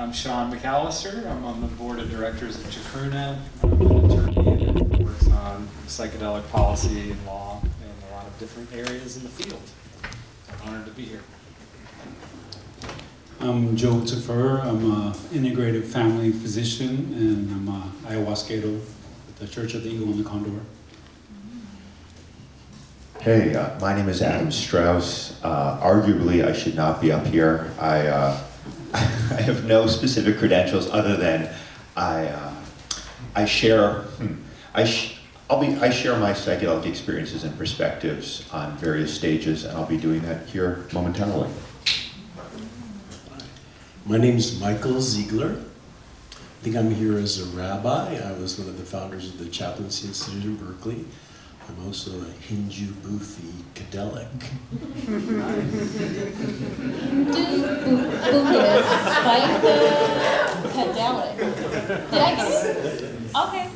I'm Sean McAllister. I'm on the board of directors of Chacruna. I'm an attorney that works on psychedelic policy and law in a lot of different areas in the field. I'm honored to be here. I'm Joe Tafur. I'm an integrative family physician, and I'm a ayahuasquero with the Church of the Eagle and the Condor. Hey, uh, my name is Adam Strauss. Uh, arguably, I should not be up here. I, uh, I have no specific credentials other than I, uh, I share, hmm, I, sh I'll be, I share my psychedelic experiences and perspectives on various stages, and I'll be doing that here momentarily. My name is Michael Ziegler. I think I'm here as a rabbi. I was one of the founders of the Chaplaincy Institute in Berkeley. I'm also a Hindu like the Kadelic. Did I get it? Okay.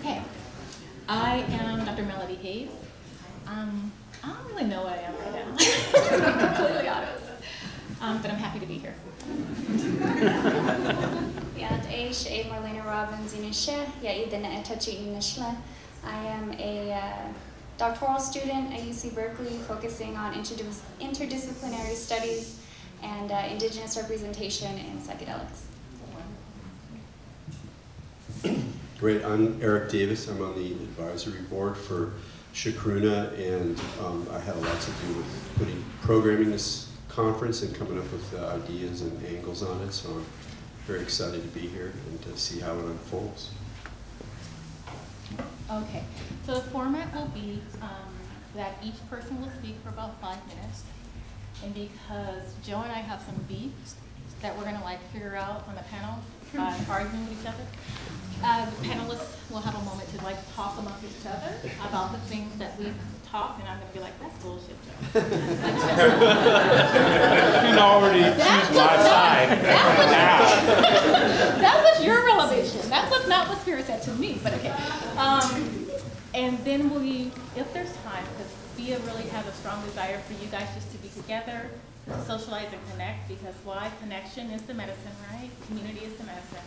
Okay. I am Dr. Mellody Hayes. Um, I don't really know what I am right now, be completely honest. Um, but I'm happy to be here. Inisha, Yaidina Etachi Inishla. I am a uh, doctoral student at UC Berkeley focusing on interdis interdisciplinary studies and uh, indigenous representation in psychedelics. Great, I'm Erik Davis. I'm on the advisory board for Chacruna and um, I had a lot to do with putting programming this conference and coming up with uh, ideas and angles on it. So I'm very excited to be here and to see how it unfolds. Okay, so the format will be um, that each person will speak for about five minutes. And because Joe and I have some beefs that we're gonna like figure out on the panel by arguing with each other, uh, the panelists will have a moment to like talk amongst each other about the things that we've talked, and I'm gonna be like, that's bullshit, Joe. You can already That choose was my not- side now. That was your revelation. That was not what Spirit said to me, but okay. Um, and then we, if there's time, because Thea really has a strong desire for you guys just to be together, to socialize and connect, because why? Connection is the medicine, right? Community is the medicine.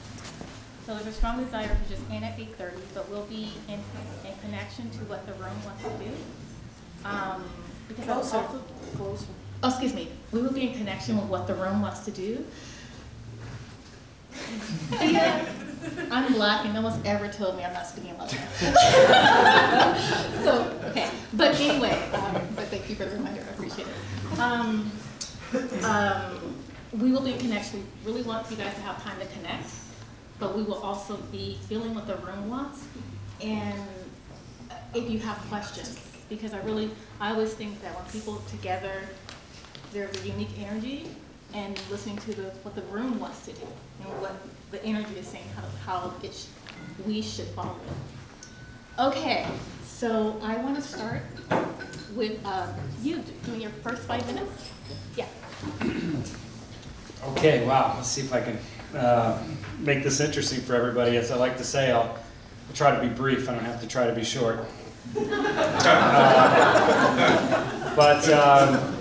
So there's a strong desire to just end at eight thirty, but we'll be in, in connection to what the room wants to do. Um, because I also. Oh, excuse me, we will be in connection with what the room wants to do. Yeah, I'm black and no one's ever told me I'm not speaking about that. so, okay, but anyway, um, but thank you for the reminder, I appreciate it. Um, um, we will be in connection, we really want you guys to have time to connect, but we will also be feeling what the room wants. And if you have questions, because I really, I always think that when people together, there's a unique energy and listening to the, what the room wants to do and what the energy is saying, how, how it sh we should follow it. Okay, so I want to start with uh, you doing your first five minutes. Yeah. Okay, wow, let's see if I can uh, make this interesting for everybody. As I like to say, I'll, I'll try to be brief. I don't have to try to be short. But um,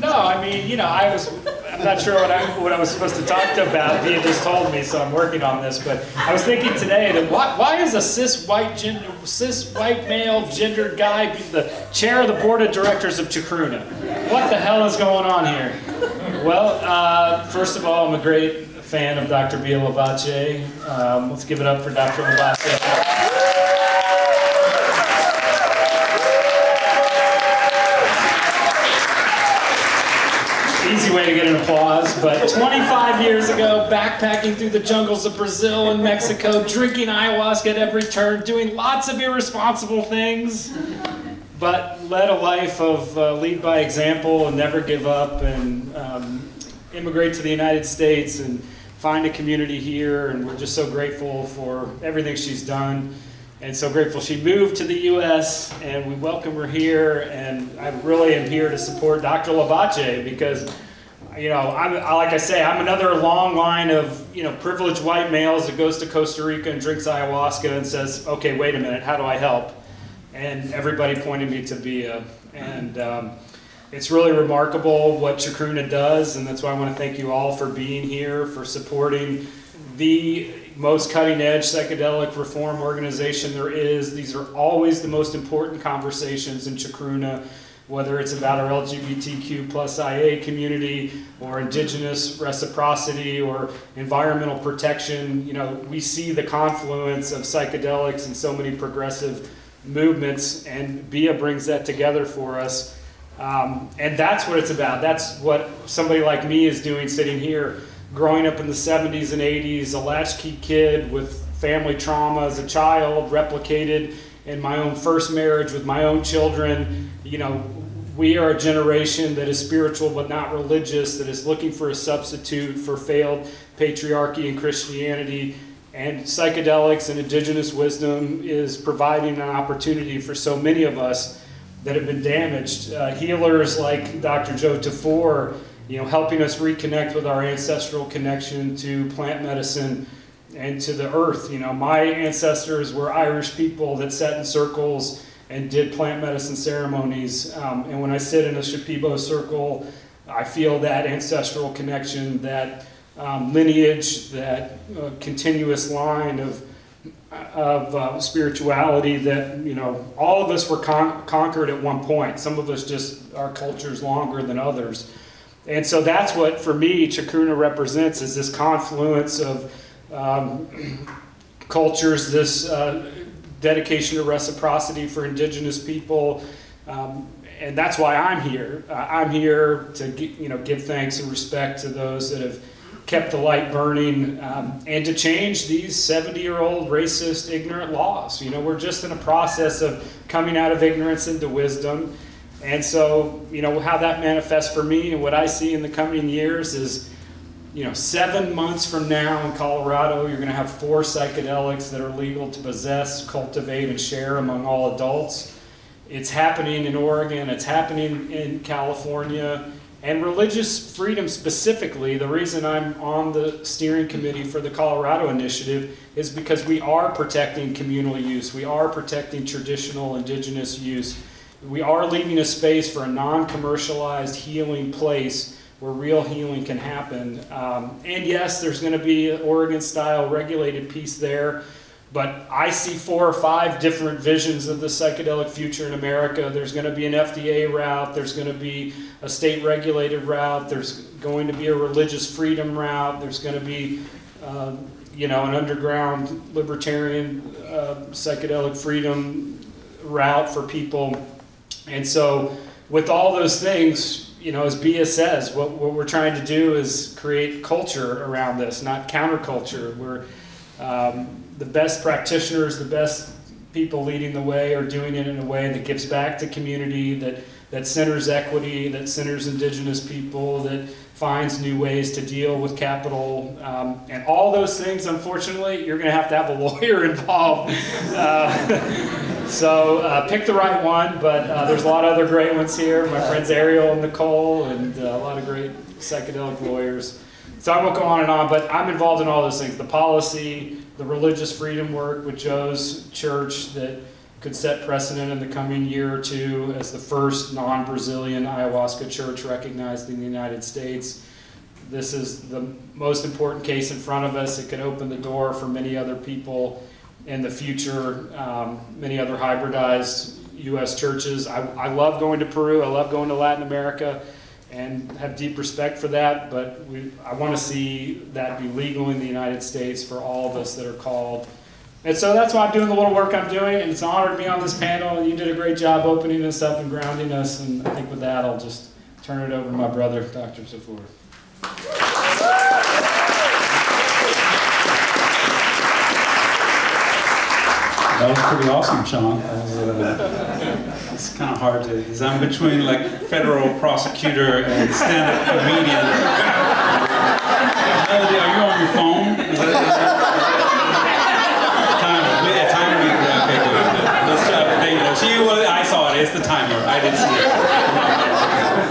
no, I mean, you know, I was, I'm not sure what I, what I was supposed to talk about. Bia just told me, so I'm working on this. But I was thinking today that why, why is a cis white gender, cis white male gendered guy the chair of the board of directors of Chacruna? What the hell is going on here? Well, uh, first of all, I'm a great fan of Dr. Bia. Um, let's give it up for Dr. Labate. Easy way to get an applause, but 25 years ago, backpacking through the jungles of Brazil and Mexico, drinking ayahuasca at every turn, doing lots of irresponsible things, but led a life of uh, lead by example and never give up and um, immigrate to the United States and find a community here. And we're just so grateful for everything she's done and so grateful she moved to the U.S. and we welcome her here. And I really am here to support Dr. Labate because, you know, I'm, like I say, I'm another long line of you know privileged white males that goes to Costa Rica and drinks ayahuasca and says, okay, wait a minute, how do I help? And everybody pointed me to Bia. And um, it's really remarkable what Chacruna does, and that's why I want to thank you all for being here, for supporting the most cutting edge psychedelic reform organization there is. These are always the most important conversations in Chacruna, whether it's about our LGBTQ plus IA community or indigenous reciprocity or environmental protection. You know, we see the confluence of psychedelics and so many progressive movements, and Bia brings that together for us. Um, and that's what it's about. That's what somebody like me is doing sitting here, growing up in the 70s and 80s, a latchkey kid with family trauma as a child, replicated in my own first marriage with my own children. You know, we are a generation that is spiritual but not religious, that is looking for a substitute for failed patriarchy and Christianity. And psychedelics and indigenous wisdom is providing an opportunity for so many of us that have been damaged. Uh, healers like Dr. Joe Tafur, you know, helping us reconnect with our ancestral connection to plant medicine and to the earth. You know, my ancestors were Irish people that sat in circles and did plant medicine ceremonies. Um, and when I sit in a Shipibo circle, I feel that ancestral connection, that um, lineage, that uh, continuous line of of uh, spirituality that you know all of us were con- conquered at one point. Some of us just our culture's longer than others, and so that's what for me Chacruna represents is this confluence of um, cultures, this uh, dedication to reciprocity for indigenous people. Um, and that's why I'm here. Uh, I'm here to you know give thanks and respect to those that have kept the light burning um, and to change these 70 year old racist, ignorant laws. You know, we're just in a process of coming out of ignorance into wisdom. And so, you know, how that manifests for me and what I see in the coming years is, you know, seven months from now in Colorado, you're going to have four psychedelics that are legal to possess, cultivate, and share among all adults. It's happening in Oregon, it's happening in California. And religious freedom specifically, the reason I'm on the steering committee for the Colorado Initiative is because we are protecting communal use. We are protecting traditional indigenous use. We are leaving a space for a non commercialized healing place where real healing can happen. Um, and yes, there's going to be an Oregon style regulated piece there. But I see four or five different visions of the psychedelic future in America. There's going to be an FDA route, there's going to be a state regulated route, there's going to be a religious freedom route, there's going to be um, you know, an underground libertarian uh, psychedelic freedom route for people. And so, with all those things, you know, as Bia says, what, what we're trying to do is create culture around this, not counterculture. We're um, the best practitioners, the best people leading the way are doing it in a way that gives back to community, that, that centers equity, that centers indigenous people, that finds new ways to deal with capital. Um, and all those things, unfortunately, you're going to have to have a lawyer involved. Uh, so uh, pick the right one, but uh, there's a lot of other great ones here. My friends Ariel and Nicole, and uh, a lot of great psychedelic lawyers. So I won't go on and on, but I'm involved in all those things the policy, the religious freedom work with Joe's church that could set precedent in the coming year or two as the first non Brazilian ayahuasca church recognized in the United States. This is the most important case in front of us. It could open the door for many other people in the future, um, many other hybridized U.S. churches. I, I love going to Peru, I love going to Latin America and have deep respect for that, but we, I want to see that be legal in the United States for all of us that are called. And so that's why I'm doing the little work I'm doing, and it's an honor to be on this panel, you did a great job opening us up and grounding us, and I think with that I'll just turn it over to my brother, Dr. Tafur. That was pretty awesome, Sean. Was, uh, it's kind of hard to, because I'm between like federal prosecutor and stand-up comedian. Mellody, are you on your phone? Is that, is that, timer, yeah, timer. Okay, good. Let's try. You go. She was. I saw it. It's the timer. I didn't see it.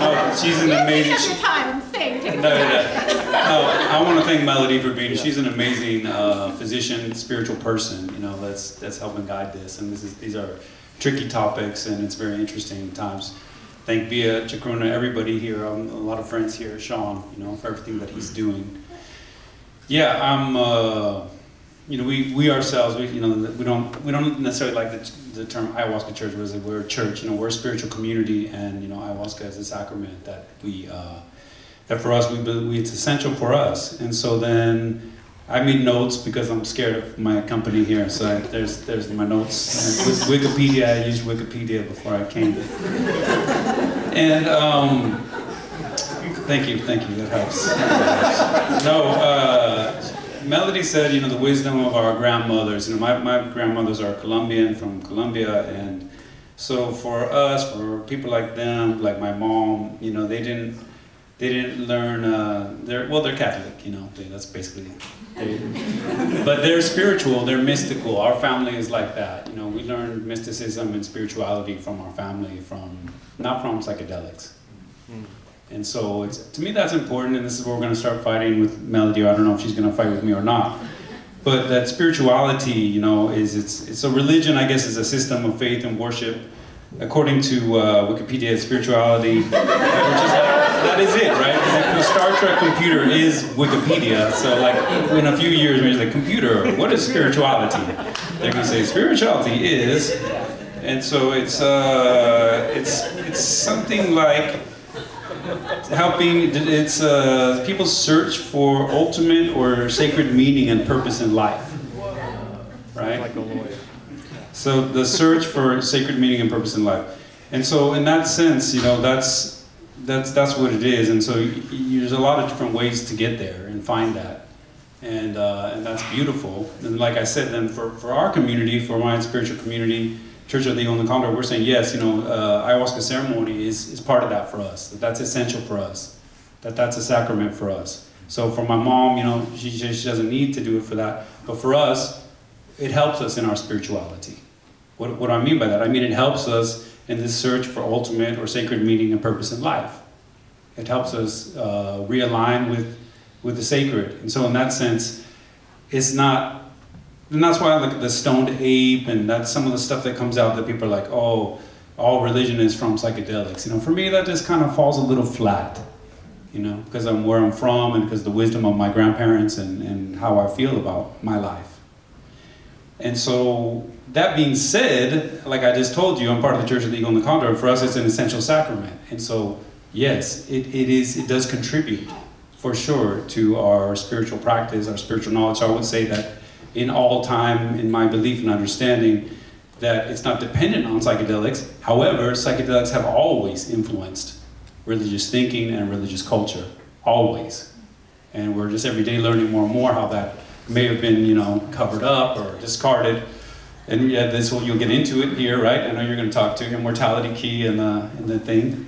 Oh, she's an amazing. Your time. Take your No, time. no, no. I want to thank Mellody for being. She's an amazing uh, physician, spiritual person. You know, that's that's helping guide this. And this is these are tricky topics, and it's very interesting times. thank Bia, Chacruna, everybody here, um, a lot of friends here, Sean, you know, for everything that he's doing. Yeah, I'm. Uh, you know, we, we ourselves, we, you know, we don't, we don't necessarily like the, the term ayahuasca church, was? We're a church, you know, we're a spiritual community, and, you know, ayahuasca is a sacrament that we, uh, that for us, we believe it's essential for us. And so then I made notes because I'm scared of my company here, so I, there's, there's my notes. And Wikipedia, I used Wikipedia before I came. And, um, thank you, thank you, that helps. That helps. No, uh, Mellody said, you know, the wisdom of our grandmothers. You know, my, my grandmothers are Colombian from Colombia, and so for us, for people like them, like my mom, you know, they didn't they didn't learn. Uh, they're well, they're Catholic, you know. They, that's basically. They, but they're spiritual. They're mystical. Our family is like that. You know, we learned mysticism and spirituality from our family, from not from psychedelics. Mm. And so it's, to me that's important, and this is where we're going to start fighting with Mellody. I don't know if she's going to fight with me or not. But that spirituality, you know, is it's, it's a religion, I guess, is a system of faith and worship. According to uh, Wikipedia, spirituality, which is like, that is it, right? Like the Star Trek computer is Wikipedia, so like in a few years, maybe the computer, what is spirituality? They're gonna say spirituality is, and so it's uh, it's it's something like helping, it's uh, people's search for ultimate or sacred meaning and purpose in life. Right? Like a lawyer. So the search for sacred meaning and purpose in life. And so in that sense, you know, that's, that's, that's what it is. And so there's a lot of different ways to get there and find that. And, uh, and that's beautiful. And like I said, then for, for our community, for my spiritual community, Church of the and Condor, we're saying yes, you know, uh, ayahuasca ceremony is, is part of that for us. That that's essential for us. That that's a sacrament for us. So for my mom, you know, she, she doesn't need to do it for that. But for us, it helps us in our spirituality. What, what do I mean by that? I mean it helps us in this search for ultimate or sacred meaning and purpose in life. It helps us uh, realign with, with the sacred. And so in that sense, it's not and that's why I look at the stoned ape, and that's some of the stuff that comes out that people are like, oh, all religion is from psychedelics. You know, for me, that just kind of falls a little flat, you know, because I'm where I'm from and because the wisdom of my grandparents and, and how I feel about my life. And so, that being said, like I just told you, I'm part of the Church of the Eagle and the Condor. For us, it's an essential sacrament. And so, yes, it, it is. It does contribute, for sure, to our spiritual practice, our spiritual knowledge. So I would say that in all time in my belief and understanding that it's not dependent on psychedelics. However, psychedelics have always influenced religious thinking and religious culture, always. And we're just every day learning more and more how that may have been, you know, covered up or discarded. And yeah, this will you'll get into it here, right? I know you're going to talk to immortality key and the and the thing.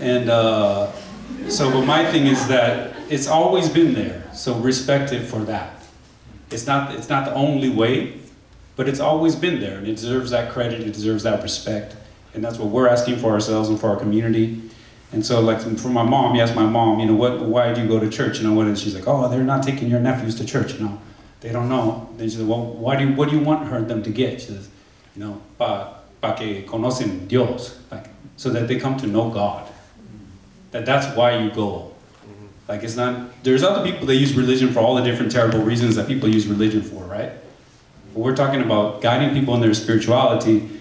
And uh, so, but my thing is that it's always been there. So respect it for that. It's not, it's not the only way, but it's always been there, and it deserves that credit, it deserves that respect. And that's what we're asking for ourselves and for our community. And so, like, for my mom, yes, my mom, you know, what, why do you go to church? You know, what is, she's like, oh, they're not taking your nephews to church, you know. They don't know. Then she said, well, why do you, what do you want her, them to get? She says, you know, pa, pa que conocen Dios, like, so that they come to know God. That that's why you go. Like it's not, there's other people that use religion for all the different terrible reasons that people use religion for, right? But we're talking about guiding people in their spirituality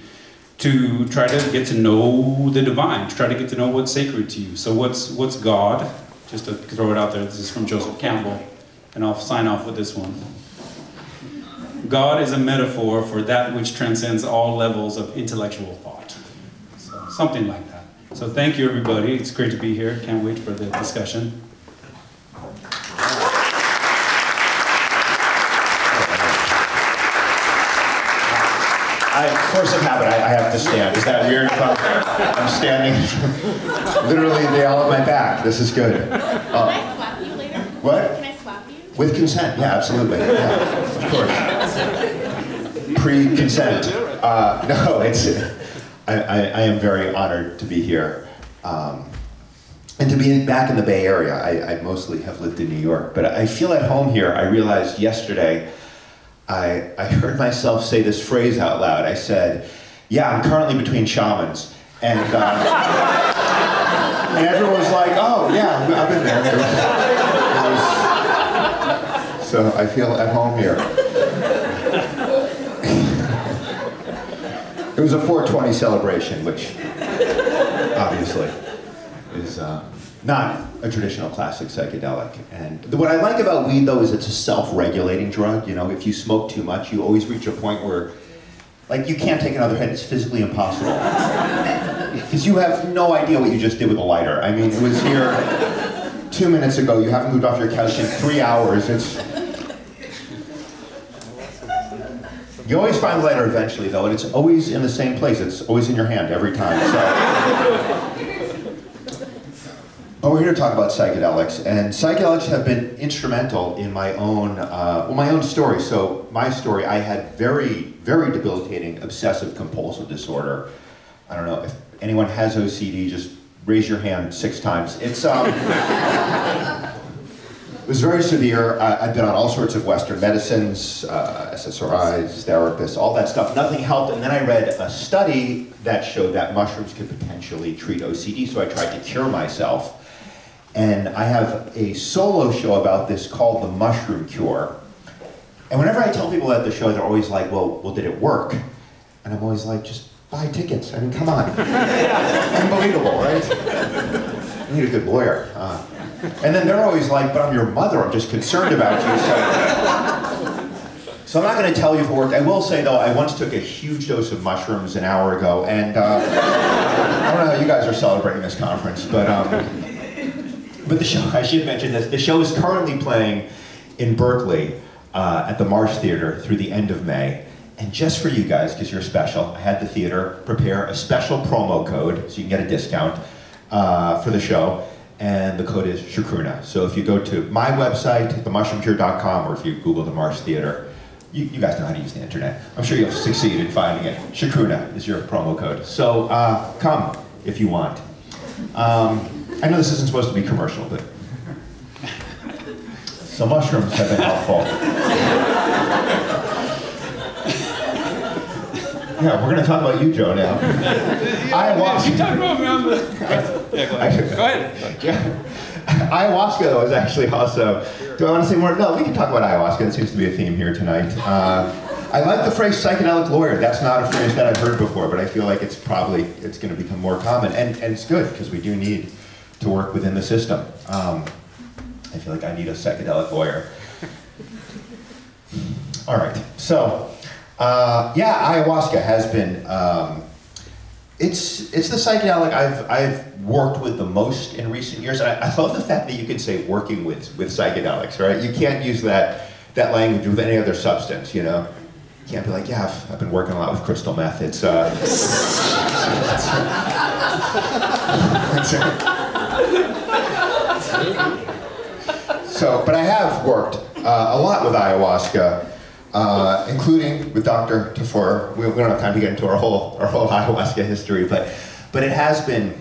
to try to get to know the divine, to try to get to know what's sacred to you. So what's, what's God? Just to throw it out there, this is from Joseph Campbell, and I'll sign off with this one. God is a metaphor for that which transcends all levels of intellectual thought. So, something like that. So thank you, everybody. It's great to be here. Can't wait for the discussion. I, force of habit, I, I, have to stand. Is that weird? I'm standing literally the all of my back. This is good. Uh, Can I swap you later? What? Can I swap you? With consent, yeah, absolutely. Yeah, of course. Pre-consent. Uh, no, it's, I, I, I, am very honored to be here. Um, and to be back in the Bay Area. I, I mostly have lived in New York, but I feel at home here. I realized yesterday I, I heard myself say this phrase out loud. I said, yeah, I'm currently between shamans. And, uh, and everyone was like, "Oh yeah, I've been there." Was- so I feel at home here. it was a 420 celebration, which obviously is uh, not a traditional classic psychedelic. And what I like about weed, though, is it's a self-regulating drug. You know, if you smoke too much, you always reach a point where, like, you can't take another hit. It's physically impossible because you have no idea what you just did with a lighter. I mean, it was here two minutes ago. You haven't moved off your couch in three hours. It's you always find the lighter eventually, though, and it's always in the same place. It's always in your hand every time. So. But we're here to talk about psychedelics, and psychedelics have been instrumental in my own, uh, well, my own story. So my story, I had very, very debilitating obsessive compulsive disorder. I don't know if anyone has OCD, just raise your hand six times. It's um, it was very severe. I, I've been on all sorts of Western medicines, uh, SSRIs, therapists, all that stuff. Nothing helped. And then I read a study that showed that mushrooms could potentially treat OCD. So I tried to cure myself. And I have a solo show about this called The Mushroom Cure. And whenever I tell people at the show, they're always like, well, well, did it work? And I'm always like, just buy tickets. I mean, come on. Unbelievable, right? You need a good lawyer. Uh, and then they're always like, but I'm your mother. I'm just concerned about you. So, so I'm not going to tell you if it worked. I will say, though, I once took a huge dose of mushrooms an hour ago. And uh, I don't know how you guys are celebrating this conference, but... Um, but the show, I should mention this, the show is currently playing in Berkeley uh, at the Marsh Theater through the end of May. And just for you guys, because you're special, I had the theater prepare a special promo code so you can get a discount uh, for the show. And the code is Chacruna. So if you go to my website, themushroomcure.com, or if you Google the Marsh Theater, you, you, guys know how to use the internet. I'm sure you'll succeed in finding it. Chacruna is your promo code. So uh, come if you want. Um, I know this isn't supposed to be commercial, but so mushrooms have been helpful. Yeah, we're going to talk about you, Joe, now. Ayahuasca. You talk about me on the... Yeah, go ahead. Go ahead. Yeah. Ayahuasca, though, is actually also... Do I want to say more? No, we can talk about ayahuasca. It seems to be a theme here tonight. Uh, I like the phrase psychedelic lawyer. That's not a phrase that I've heard before, but I feel like it's probably, it's going to become more common. And, and it's good, because we do need to work within the system. Um, I feel like I need a psychedelic lawyer. All right, so uh, yeah, ayahuasca has been. Um, it's it's the psychedelic I've I've worked with the most in recent years. I, I love the fact that you can say working with with psychedelics, right? You can't use that that language with any other substance, you know. You can't be like, yeah, I've, I've been working a lot with crystal meth. It's uh, so, but I have worked uh, a lot with ayahuasca, uh, including with Dr. Tafur. We, we, don't have time to get into our whole our whole ayahuasca history, but but it has been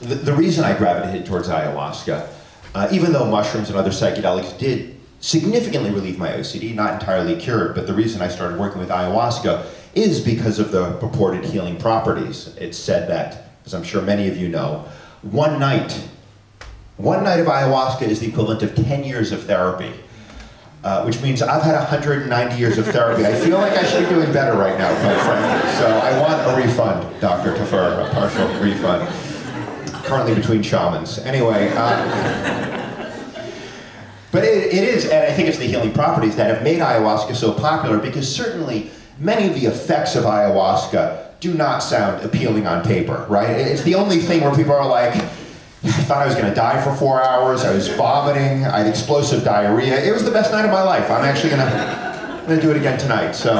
the, the reason I gravitated towards ayahuasca, uh, even though mushrooms and other psychedelics did significantly relieve my OCD, not entirely cured, but the reason I started working with ayahuasca is because of the purported healing properties. It's said that, as I'm sure many of you know, one night one night of ayahuasca is the equivalent of 10 years of therapy, uh, which means I've had 190 years of therapy. I feel like I should be doing better right now, quite frankly. So I want a refund, Dr. Tafur, a partial refund. Currently between shamans. Anyway, uh, but it, it is, and I think it's the healing properties that have made ayahuasca so popular because certainly many of the effects of ayahuasca do not sound appealing on paper, right? It's the only thing where people are like, I thought I was going to die for four hours. I was vomiting. I had explosive diarrhea. It was the best night of my life. I'm actually going to going to do it again tonight. So,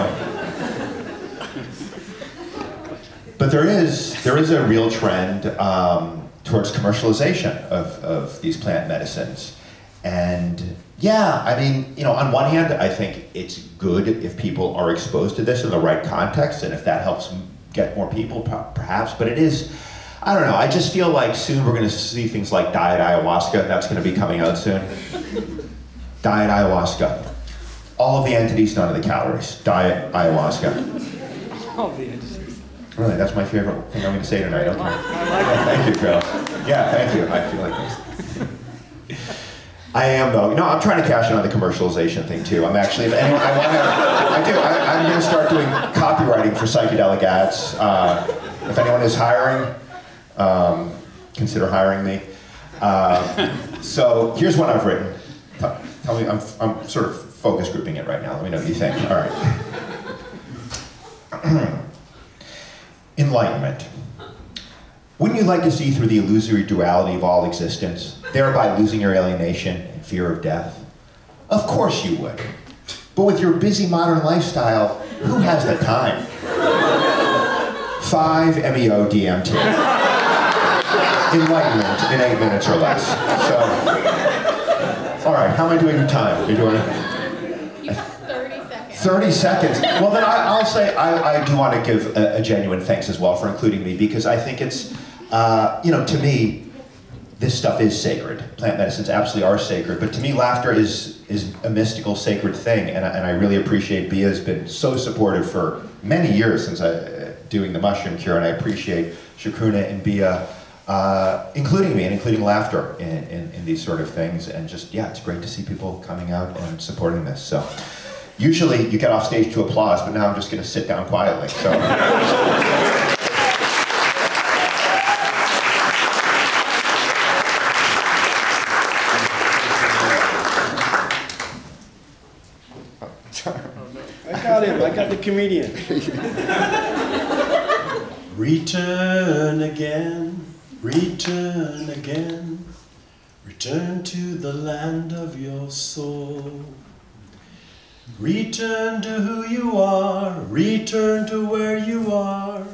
but there is there is a real trend um, towards commercialization of, of these plant medicines, and yeah, I mean, you know, on one hand, I think it's good if people are exposed to this in the right context, and if that helps get more people, perhaps. But it is I don't know. I just feel like soon we're going to see things like diet ayahuasca. That's going to be coming out soon. diet ayahuasca. All of the entities, none of the calories. Diet ayahuasca. All the entities. Really, that's my favorite thing I'm going to say tonight. Okay. I like Yeah, thank you, Joe. Yeah, thank you. I feel like this. I am though. No, I'm trying to cash in on the commercialization thing too. I'm actually, if anyone, I want to, I do. I, I'm going to start doing copywriting for psychedelic ads. Uh, if anyone is hiring, um, consider hiring me. Uh, so here's what I've written. Tell me, I'm, I'm sort of focus grouping it right now. Let me know what you think. All right. Enlightenment. Wouldn't you like to see through the illusory duality of all existence, thereby losing your alienation and fear of death? Of course you would. But with your busy modern lifestyle, who has the time? 5 MEO DMT. Enlightenment in eight minutes or less. So, all right, how am I doing with time? You doing? You have 30 seconds. 30 seconds. Well, then I, I'll say I, I do want to give a, a genuine thanks as well for including me because I think it's, uh, you know, to me, this stuff is sacred. Plant medicines absolutely are sacred, but to me, laughter is is a mystical, sacred thing, and I, and I really appreciate Bia has been so supportive for many years since I doing the mushroom cure, and I appreciate Chacruna and Bia. Uh, including me and including laughter in, in, in these sort of things and just yeah it's great to see people coming out and supporting this so Usually you get off stage to applause, but now I'm just going to sit down quietly. So. I got him. I got the comedian. return again, return again, return to the land of your soul. Return to who you are, return to where you are,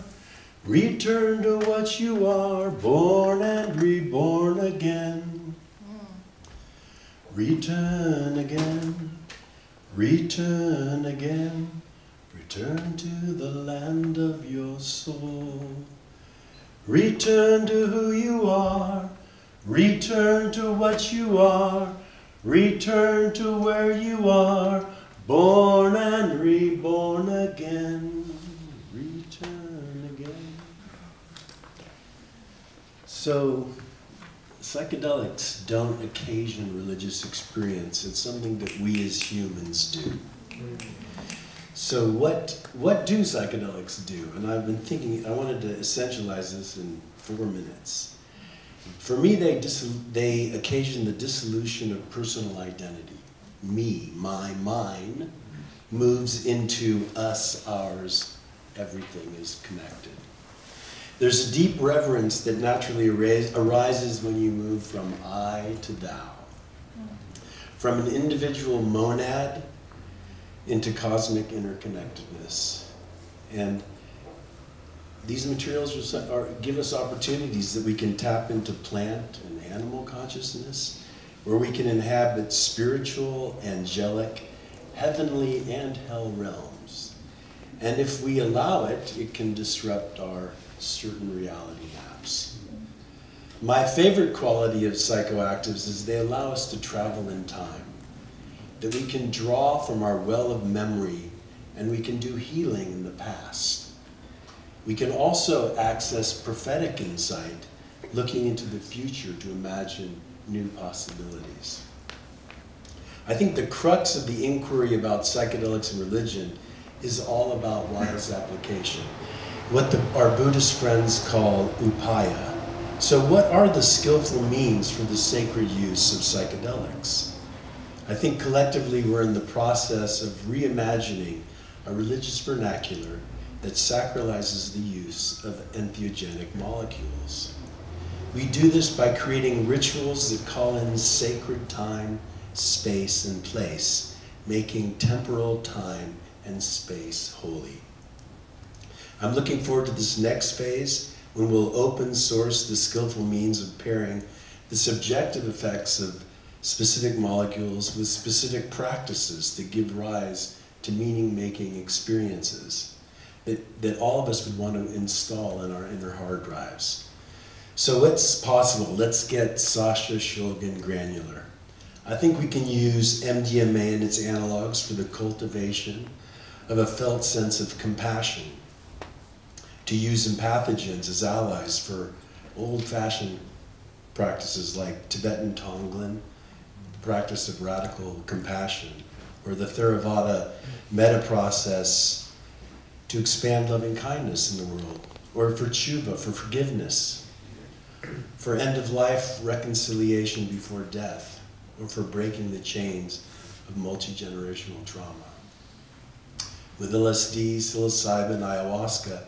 return to what you are, born and reborn again. Return again, return again, return to the land of your soul. Return to who you are, return to what you are, return to where you are, born and reborn again, return again. So, psychedelics don't occasion religious experience. It's something that we as humans do. So what, what do psychedelics do? And I've been thinking, I wanted to essentialize this in four minutes. For me, they, they occasion the dissolution of personal identity me, my, mine, moves into us, ours, everything is connected. There's a deep reverence that naturally arises when you move from I to thou. Hmm. From an individual monad into cosmic interconnectedness. And these materials are, are, give us opportunities that we can tap into plant and animal consciousness where we can inhabit spiritual, angelic, heavenly, and hell realms. And if we allow it, it can disrupt our certain reality maps. My favorite quality of psychoactives is they allow us to travel in time, that we can draw from our well of memory and we can do healing in the past. We can also access prophetic insight, looking into the future to imagine new possibilities. I think the crux of the inquiry about psychedelics and religion is all about wise application, what the, our Buddhist friends call upaya. So what are the skillful means for the sacred use of psychedelics? I think collectively we're in the process of reimagining a religious vernacular that sacralizes the use of entheogenic molecules. We do this by creating rituals that call in sacred time, space, and place, making temporal time and space holy. I'm looking forward to this next phase when we'll open source the skillful means of pairing the subjective effects of specific molecules with specific practices that give rise to meaning-making experiences that, that all of us would want to install in our inner hard drives. So what's possible? Let's get Sasha Shulgin granular. I think we can use MDMA and its analogs for the cultivation of a felt sense of compassion. to use empathogens as allies for old-fashioned practices like Tibetan Tonglen, practice of radical compassion, or the Theravada metta process to expand loving kindness in the world, or for tshuva, for forgiveness, for end of life reconciliation before death, or for breaking the chains of multi generational trauma. With LSD, psilocybin, ayahuasca,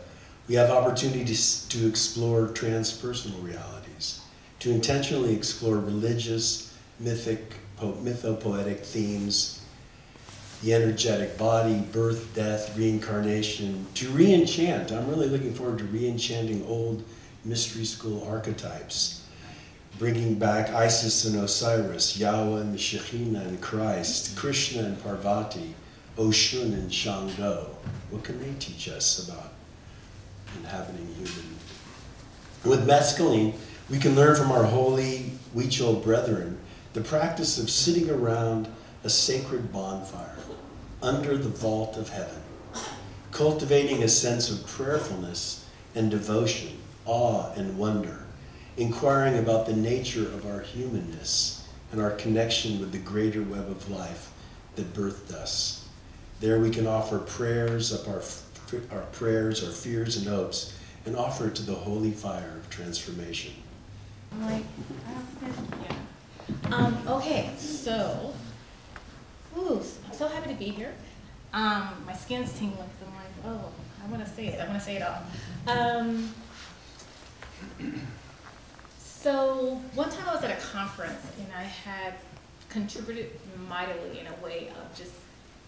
we have opportunities to explore transpersonal realities, to intentionally explore religious, mythic, mythopoetic themes, the energetic body, birth, death, reincarnation, to re-enchant. I'm really looking forward to re-enchanting old mystery school archetypes, bringing back Isis and Osiris, Yahweh and the Shekhinah and Christ, Krishna and Parvati, Oshun and Shango. What can they teach us about inhabiting human? With mescaline, we can learn from our holy Huichol brethren the practice of sitting around a sacred bonfire under the vault of heaven, cultivating a sense of prayerfulness and devotion, awe and wonder, inquiring about the nature of our humanness and our connection with the greater web of life that birthed us. There we can offer prayers up our, our prayers, our fears and hopes, and offer it to the holy fire of transformation. Like. Um, okay, so, ooh, I'm so happy to be here. Um, my skin's tingling because I'm like, oh, I want to say it. I want to say it all. Um, so one time I was at a conference and I had contributed mightily in a way of just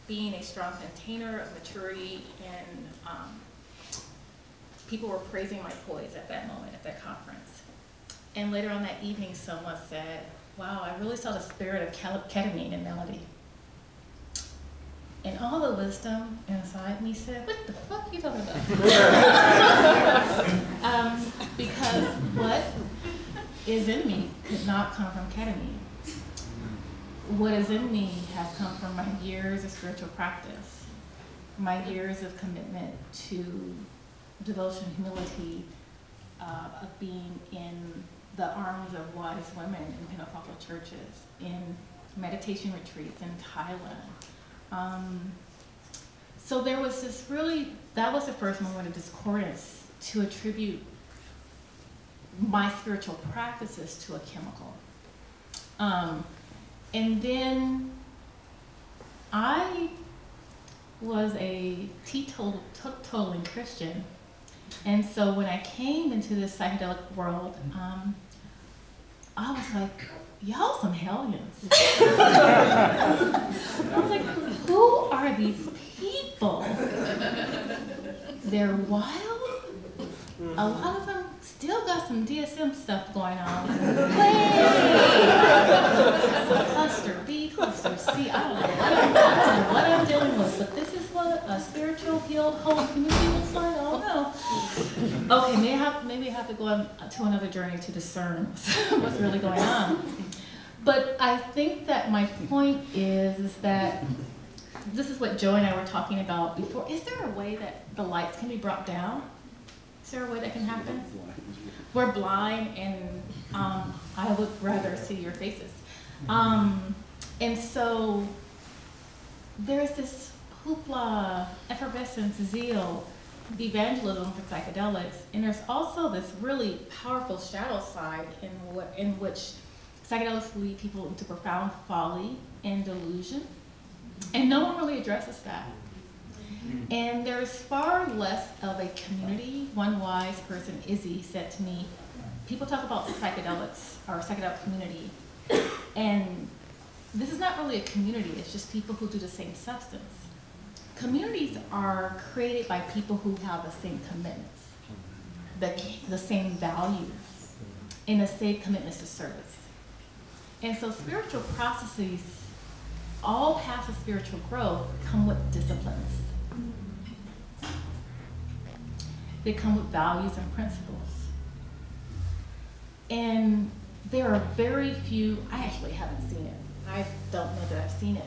being a strong container of maturity and um, people were praising my poise at that moment at that conference. And later on that evening, someone said, wow, I really saw the spirit of ketamine in Mellody. And all the wisdom inside me said, what the fuck are you talking about? um, because what is in me could not come from ketamine what is in me has come from my years of spiritual practice, my years of commitment to devotion, humility, uh, of being in the arms of wise women in Pentecostal churches, in meditation retreats in Thailand. Um, so there was this really, that was the first moment of discordance to attribute my spiritual practices to a chemical. Um, and then I was a teetotaling Christian. And so when I came into this psychedelic world, um, I was like, y'all some hellions. I was like, who are these people? They're wild. A lot of them still got some DSM stuff going on. cluster B, cluster C, I don't know what I'm, what I'm dealing with, but this a spiritual healed whole looks like, I don't know. Okay, maybe I have, maybe I have to go on to another journey to discern what's really going on. But I think that my point is, is that this is what Joe and I were talking about before. Is there a way that the lights can be brought down? Is there a way that can happen? We're blind and um, I would rather see your faces. Um, and so there's this hoopla, effervescence, zeal, the evangelism for psychedelics, and there's also this really powerful shadow side in, what, in which psychedelics lead people into profound folly and delusion. And no one really addresses that. And there's far less of a community. One wise person, Izzy, said to me, people talk about psychedelics or psychedelic community, and this is not really a community, it's just people who do the same substance. Communities are created by people who have the same commitments, the, the same values, and the same commitments to service. And so spiritual processes, all paths of spiritual growth come with disciplines. They come with values and principles. And there are very few, I actually haven't seen it. I don't know that I've seen it.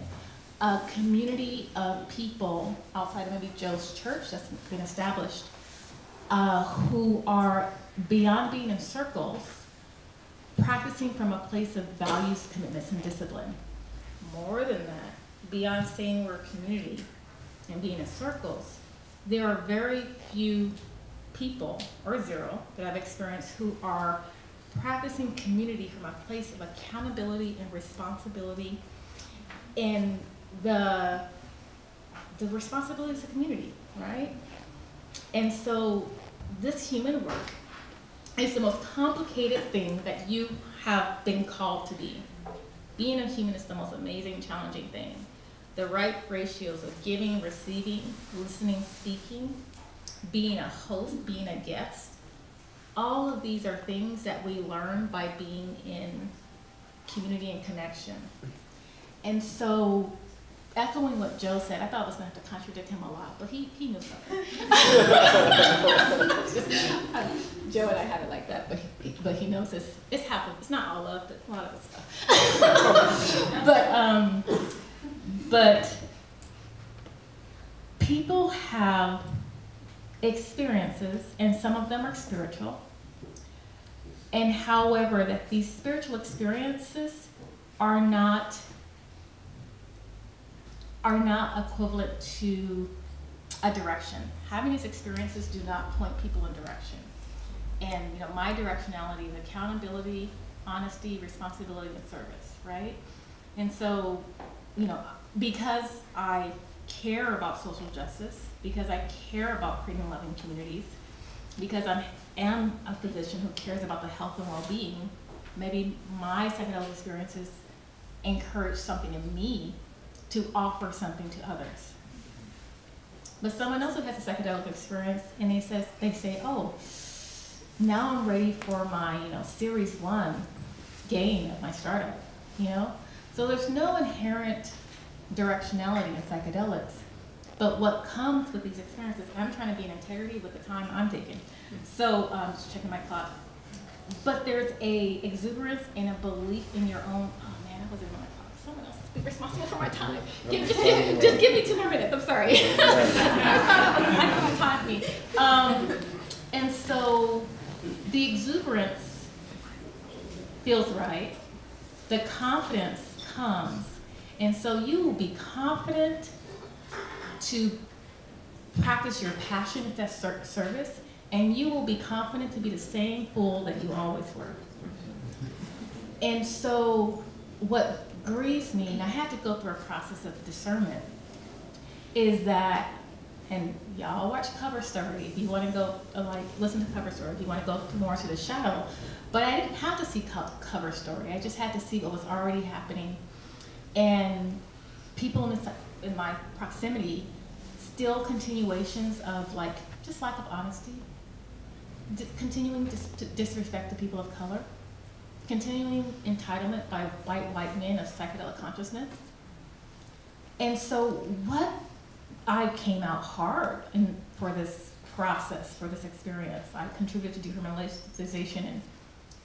A community of people outside of maybe Joe's church that's been established uh, who are beyond being in circles, practicing from a place of values, commitments, and discipline. More than that, beyond saying we're a community and being in circles, there are very few people, or zero, that I've experienced who are practicing community from a place of accountability and responsibility and the the responsibilities of the community, right? And so this human work is the most complicated thing that you have been called to be. Being a human is the most amazing, challenging thing. The right ratios of giving, receiving, listening, speaking, being a host, being a guest, all of these are things that we learn by being in community and connection. And so, echoing what Joe said, I thought I was going to have to contradict him a lot, but he, he knew something. Joe and I have it like that, but he, but he knows this. It's happened. It's not all of, but a lot of stuff. but um, but people have experiences, and some of them are spiritual. And however, that these spiritual experiences are not are not equivalent to a direction. Having these experiences do not point people in direction. And you know, my directionality is accountability, honesty, responsibility, and service, right? And so, you know, because I care about social justice, because I care about creating loving communities, because I am a physician who cares about the health and well-being, maybe my psychedelic experiences encourage something in me to offer something to others. But someone else who has a psychedelic experience and they says they say, oh, now I'm ready for my, you know, series one gain of my startup, you know? So there's no inherent directionality in psychedelics. But what comes with these experiences, I'm trying to be in integrity with the time I'm taking. So, um, just checking my clock. But there's a exuberance and a belief in your own, oh man, I wasn't in my clock. Someone else be responsible for my time. Give, just, give, just give me two more minutes, I'm sorry. I thought it was, me. Um, and so, the exuberance feels right. The confidence comes. And so you will be confident to practice your passion if that's service, and you will be confident to be the same fool that you always were. And so what grieves me, and I had to go through a process of discernment, is that, and y'all watch Cover Story if you want to go, uh, like, listen to Cover Story if you want to go more to the shadow. But I didn't have to see co Cover Story. I just had to see what was already happening. And people in, the, in my proximity, still continuations of like, just lack of honesty, continuing dis to disrespect to people of color, continuing entitlement by white white men of psychedelic consciousness. And so what I came out hard in, for this process, for this experience. I contributed to decriminalization in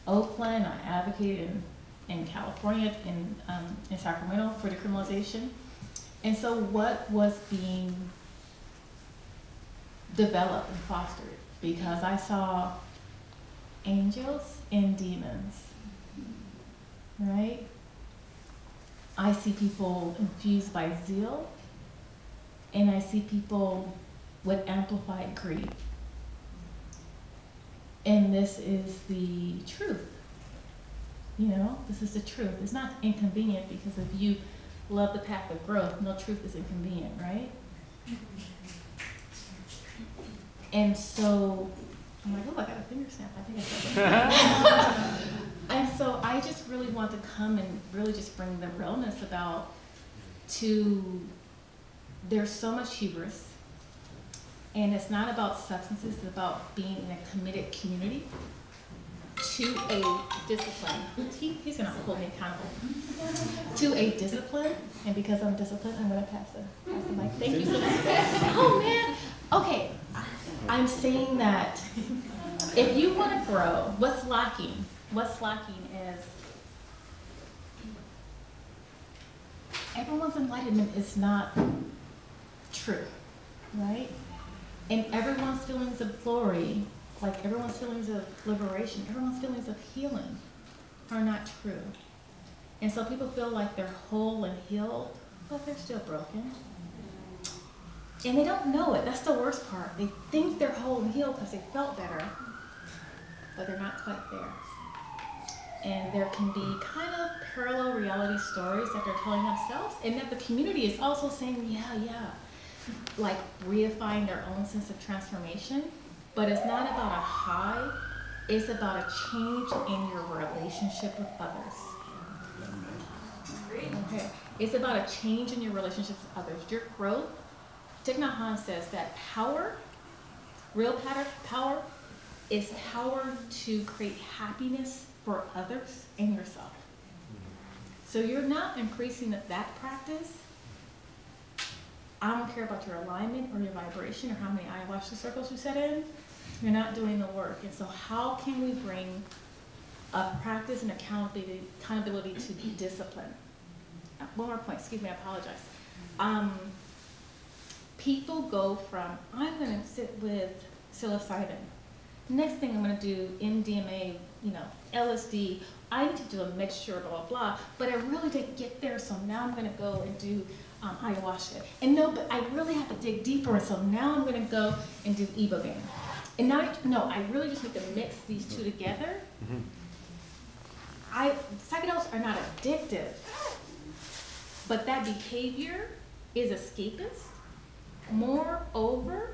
Oakland. I advocated in, in California, in, um, in Sacramento for decriminalization. And so what was being developed and fostered? Because I saw angels and demons, right? I see people infused by zeal, and I see people with amplified greed. And this is the truth. You know, this is the truth. It's not inconvenient because if you love the path of growth, no truth is inconvenient, right? And so I'm like, oh, I got a finger snap. I think I said. and so I just really want to come and really just bring the realness about to there's so much hubris. And it's not about substances, it's about being in a committed community to a discipline. He, he's to hold me accountable. to a discipline, and because I'm disciplined, I'm to pass the, pass the mic. Thank you so much. oh man. Okay, I'm saying that if you want to grow, what's lacking? What's lacking is everyone's enlightenment is not true, right? And everyone's feelings of glory, like everyone's feelings of liberation, everyone's feelings of healing are not true. And so people feel like they're whole and healed, but they're still broken. And they don't know it. That's the worst part. They think they're whole and healed because they felt better, but they're not quite there. And there can be kind of parallel reality stories that they're telling themselves, and that the community is also saying, yeah, yeah, like reifying their own sense of transformation. But it's not about a high, it's about a change in your relationship with others. Okay. It's about a change in your relationships with others. Your growth, Thich Nhat Hanh says that power, real power, power is power to create happiness for others and yourself. So you're not increasing that practice. I don't care about your alignment or your vibration or how many ayahuasca circles you set in. You're not doing the work. And so how can we bring a practice and accountability, accountability to discipline? Uh, One more point, excuse me, I apologize. Um, people go from, I'm gonna sit with psilocybin. Next thing I'm gonna do MDMA, you know, LSD. I need to do a mixture, blah, blah, blah. But I really didn't get there, so now I'm gonna go and do um, ayahuasca. And no, but I really have to dig deeper, so now I'm gonna go and do ibogaine. And now, I, no, I really just need to mix these two together. I, psychedelics are not addictive, but that behavior is escapist. Moreover,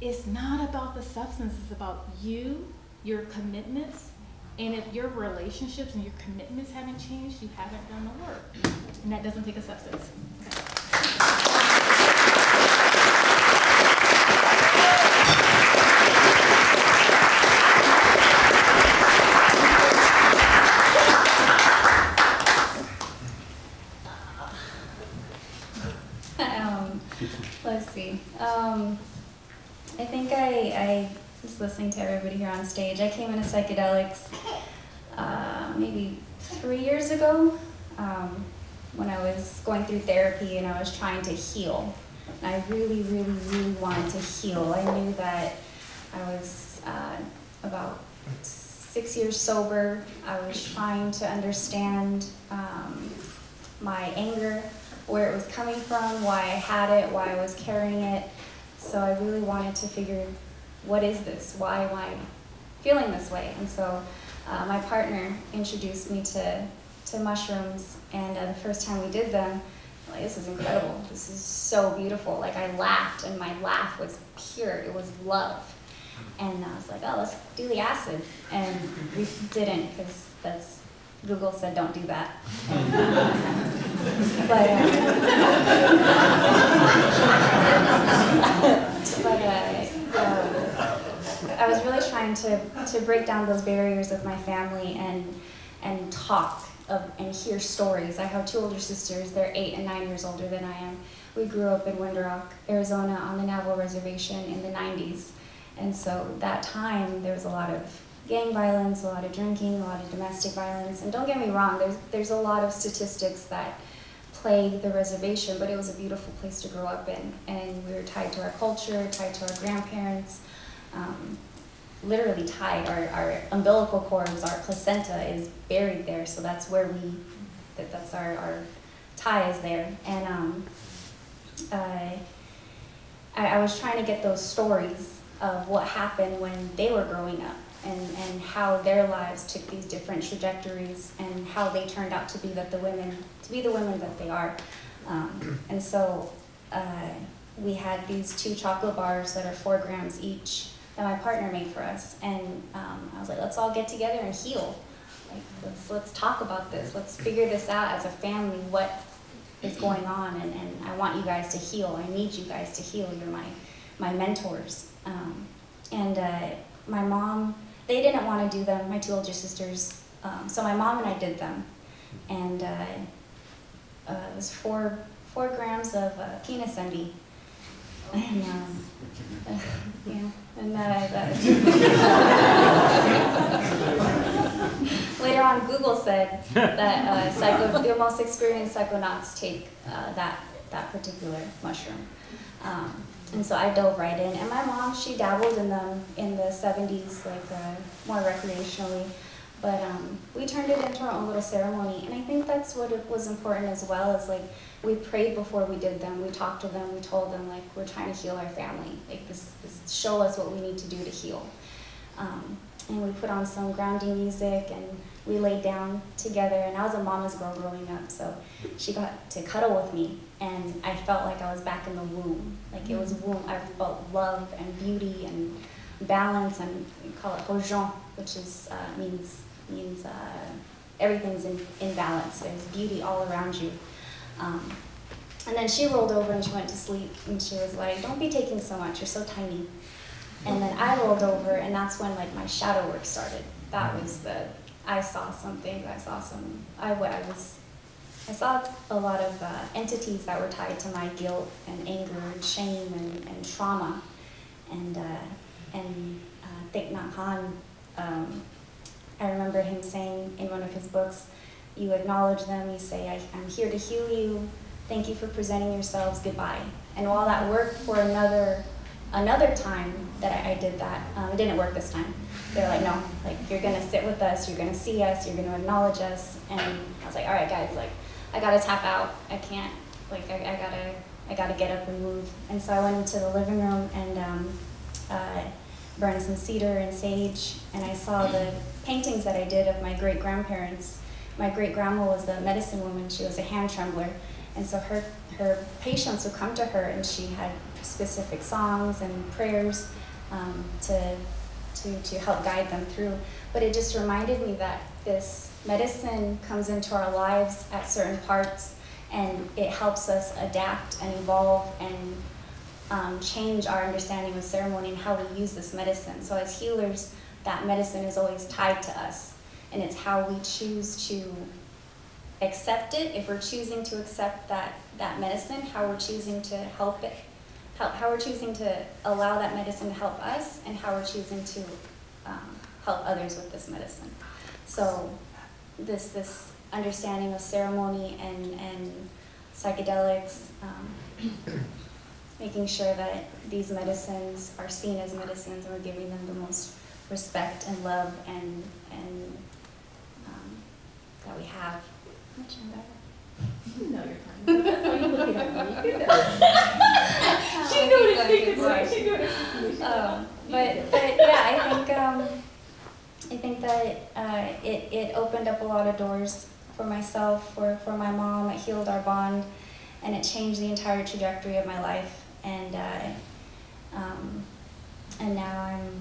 it's not about the substance, it's about you, your commitments. And if your relationships and your commitments haven't changed, you haven't done the work. And that doesn't take a substance. Um, let's see. Um, I think I, I was listening to everybody here on stage. I came into psychedelics uh, maybe three years ago um, when I was going through therapy and I was trying to heal. And I really, really, really wanted to heal. I knew that I was uh, about six years sober. I was trying to understand um, my anger, where it was coming from, why I had it, why I was carrying it. So I really wanted to figure, what is this? Why am I feeling this way? And so uh, my partner introduced me to, to mushrooms, and uh, the first time we did them, like, this is incredible. This is so beautiful. Like I laughed, and my laugh was pure. It was love. And I was like, oh, let's do the acid. And we didn't, because that's Google said don't do that. but uh, but uh, I was really trying to, to break down those barriers of my family and and talk of, and hear stories. I have two older sisters. They're eight and nine years older than I am. We grew up in Window Rock, Arizona, on the Navajo Reservation in the 90s. And so that time, there was a lot of gang violence, a lot of drinking, a lot of domestic violence. And don't get me wrong, there's, there's a lot of statistics that plague the reservation, but it was a beautiful place to grow up in. And we were tied to our culture, tied to our grandparents, um, literally tied. Our, our umbilical cords, our placenta is buried there, so that's where we, that, that's our, our tie is there. And um, I, I was trying to get those stories of what happened when they were growing up and, and how their lives took these different trajectories and how they turned out to be that the women to be the women that they are. Um, and so uh, we had these two chocolate bars that are four grams each that my partner made for us. And um, I was like, let's all get together and heal. Like, let's, let's talk about this. Let's figure this out as a family, what is going on. And, and I want you guys to heal. I need you guys to heal. You're my, my mentors. Um, and uh, my mom, they didn't want to do them, my two older sisters. Um, so my mom and I did them. And uh, uh, it was four, four grams of uh, envy. And, um, yeah, and that, later on, Google said that uh, psycho, the most experienced psychonauts take uh, that, that particular mushroom. Um, and so I dove right in. And my mom, she dabbled in them in the 70s, like uh, more recreationally. But um, we turned it into our own little ceremony. And I think that's what it was important as well, is like we prayed before we did them. We talked to them, we told them like we're trying to heal our family. Like this, this show us what we need to do to heal. Um, and we put on some grounding music and we laid down together. And I was a mama's girl growing up, so she got to cuddle with me. And I felt like I was back in the womb. Like it was womb. I felt love and beauty and balance, and we call it hózhó, which is uh, means means uh, everything's in, in balance. There's beauty all around you. Um, and then she rolled over and she went to sleep, and she was like, "Don't be taking so much. You're so tiny." And then I rolled over, and that's when like my shadow work started. That was the I saw something. I saw some. I, I was. I saw a lot of uh, entities that were tied to my guilt and anger and shame and, and trauma. And uh, and uh, Thich Nhat Hanh, um, I remember him saying in one of his books, "You acknowledge them. You say, I, I'm here to heal you. Thank you for presenting yourselves. Goodbye." And while that worked for another another time that I, I did that, um, it didn't work this time. They're like, no, like you're gonna sit with us, you're gonna see us, you're gonna acknowledge us. And I was like, all right, guys, like I gotta tap out. I can't, like I, I gotta, I gotta get up and move. And so I went into the living room and um, uh, burned some cedar and sage, and I saw the paintings that I did of my great grandparents. My great grandma was a medicine woman. She was a hand trembler, and so her her patients would come to her, and she had specific songs and prayers um, to to to help guide them through. But it just reminded me that this medicine comes into our lives at certain parts, and it helps us adapt and evolve and um, change our understanding of ceremony and how we use this medicine. So as healers, that medicine is always tied to us, and it's how we choose to accept it. If we're choosing to accept that that medicine, how we're choosing to help it, how, how we're choosing to allow that medicine to help us, and how we're choosing to um, help others with this medicine. So this this understanding of ceremony and and psychedelics. Um, making sure that these medicines are seen as medicines and we're giving them the most respect and love and and um, that we have. How much time do You know your time. That's why you looking at me. You know. Oh, She I knew think to I could it She knew to speak it. Um, but, but yeah, I think um, I think that uh, it, it opened up a lot of doors for myself, for, for my mom. It healed our bond, and it changed the entire trajectory of my life. And uh, um, and now I'm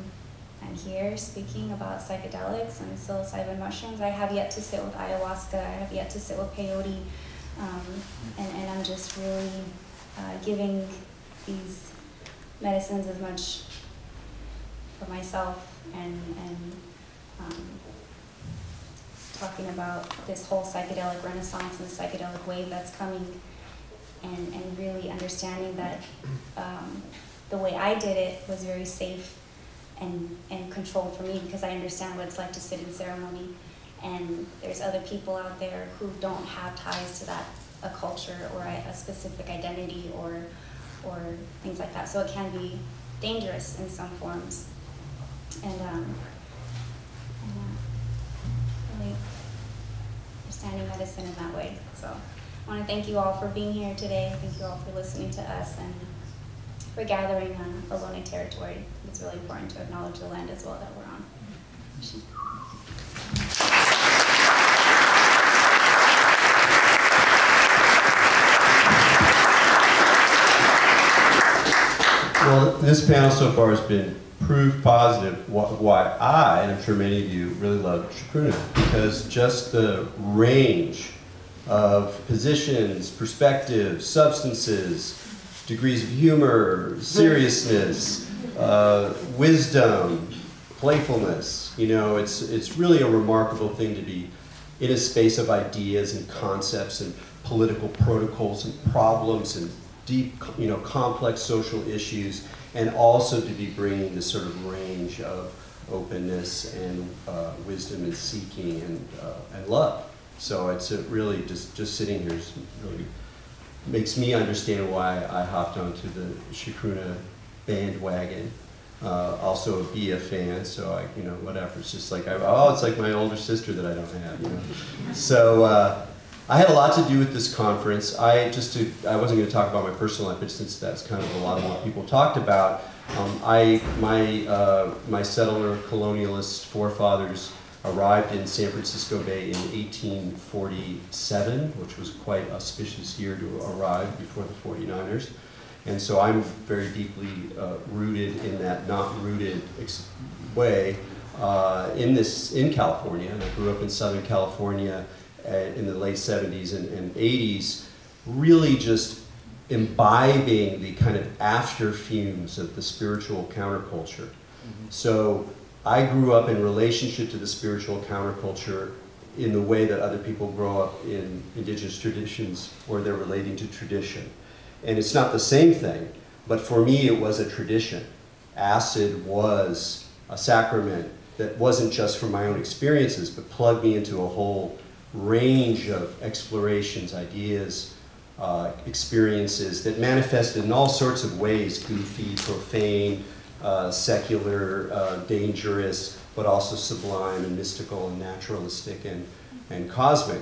I'm here speaking about psychedelics and psilocybin mushrooms. I have yet to sit with ayahuasca. I have yet to sit with peyote, um, and and I'm just really uh, giving these medicines as much for myself and and um, talking about this whole psychedelic renaissance and psychedelic wave that's coming and, and really understanding that um, the way I did it was very safe and, and controlled for me because I understand what it's like to sit in ceremony and there's other people out there who don't have ties to that a culture or a, a specific identity or or things like that. So it can be dangerous in some forms. And um, really understanding medicine in that way. So I want to thank you all for being here today. Thank you all for listening to us and for gathering on Ohlone territory. It's really important to acknowledge the land as well that we're on. Well, this panel so far has been proof positive why I, and I'm sure many of you, really love Chacruna, because just the range of positions, perspectives, substances, degrees of humor, seriousness, uh, wisdom, playfulness. You know, it's, it's really a remarkable thing to be in a space of ideas and concepts and political protocols and problems and deep, you know, complex social issues, and also to be bringing this sort of range of openness and uh, wisdom and seeking and, uh, and love. So it's really just just sitting here is really makes me understand why I hopped onto the Chacruna bandwagon. Uh, also a Bia fan, so I, you know, whatever. It's just like, I, oh, it's like my older sister that I don't have, you know. So uh, I had a lot to do with this conference. I just to, I wasn't going to talk about my personal life, but since that's kind of a lot of what people talked about, um, I, my, uh, my settler colonialist forefathers arrived in San Francisco Bay in 1847, which was quite auspicious year to arrive before the 49ers. And so I'm very deeply uh, rooted in that not rooted way uh, in this in California. And I grew up in Southern California uh, in the late 70s and, and 80s, really just imbibing the kind of after fumes of the spiritual counterculture. Mm-hmm. So I grew up in relationship to the spiritual counterculture in the way that other people grow up in indigenous traditions where they're relating to tradition. And it's not the same thing, but for me it was a tradition. Acid was a sacrament that wasn't just from my own experiences, but plugged me into a whole range of explorations, ideas, uh, experiences that manifested in all sorts of ways, goofy, profane, uh, secular, uh, dangerous, but also sublime and mystical and naturalistic and, and cosmic.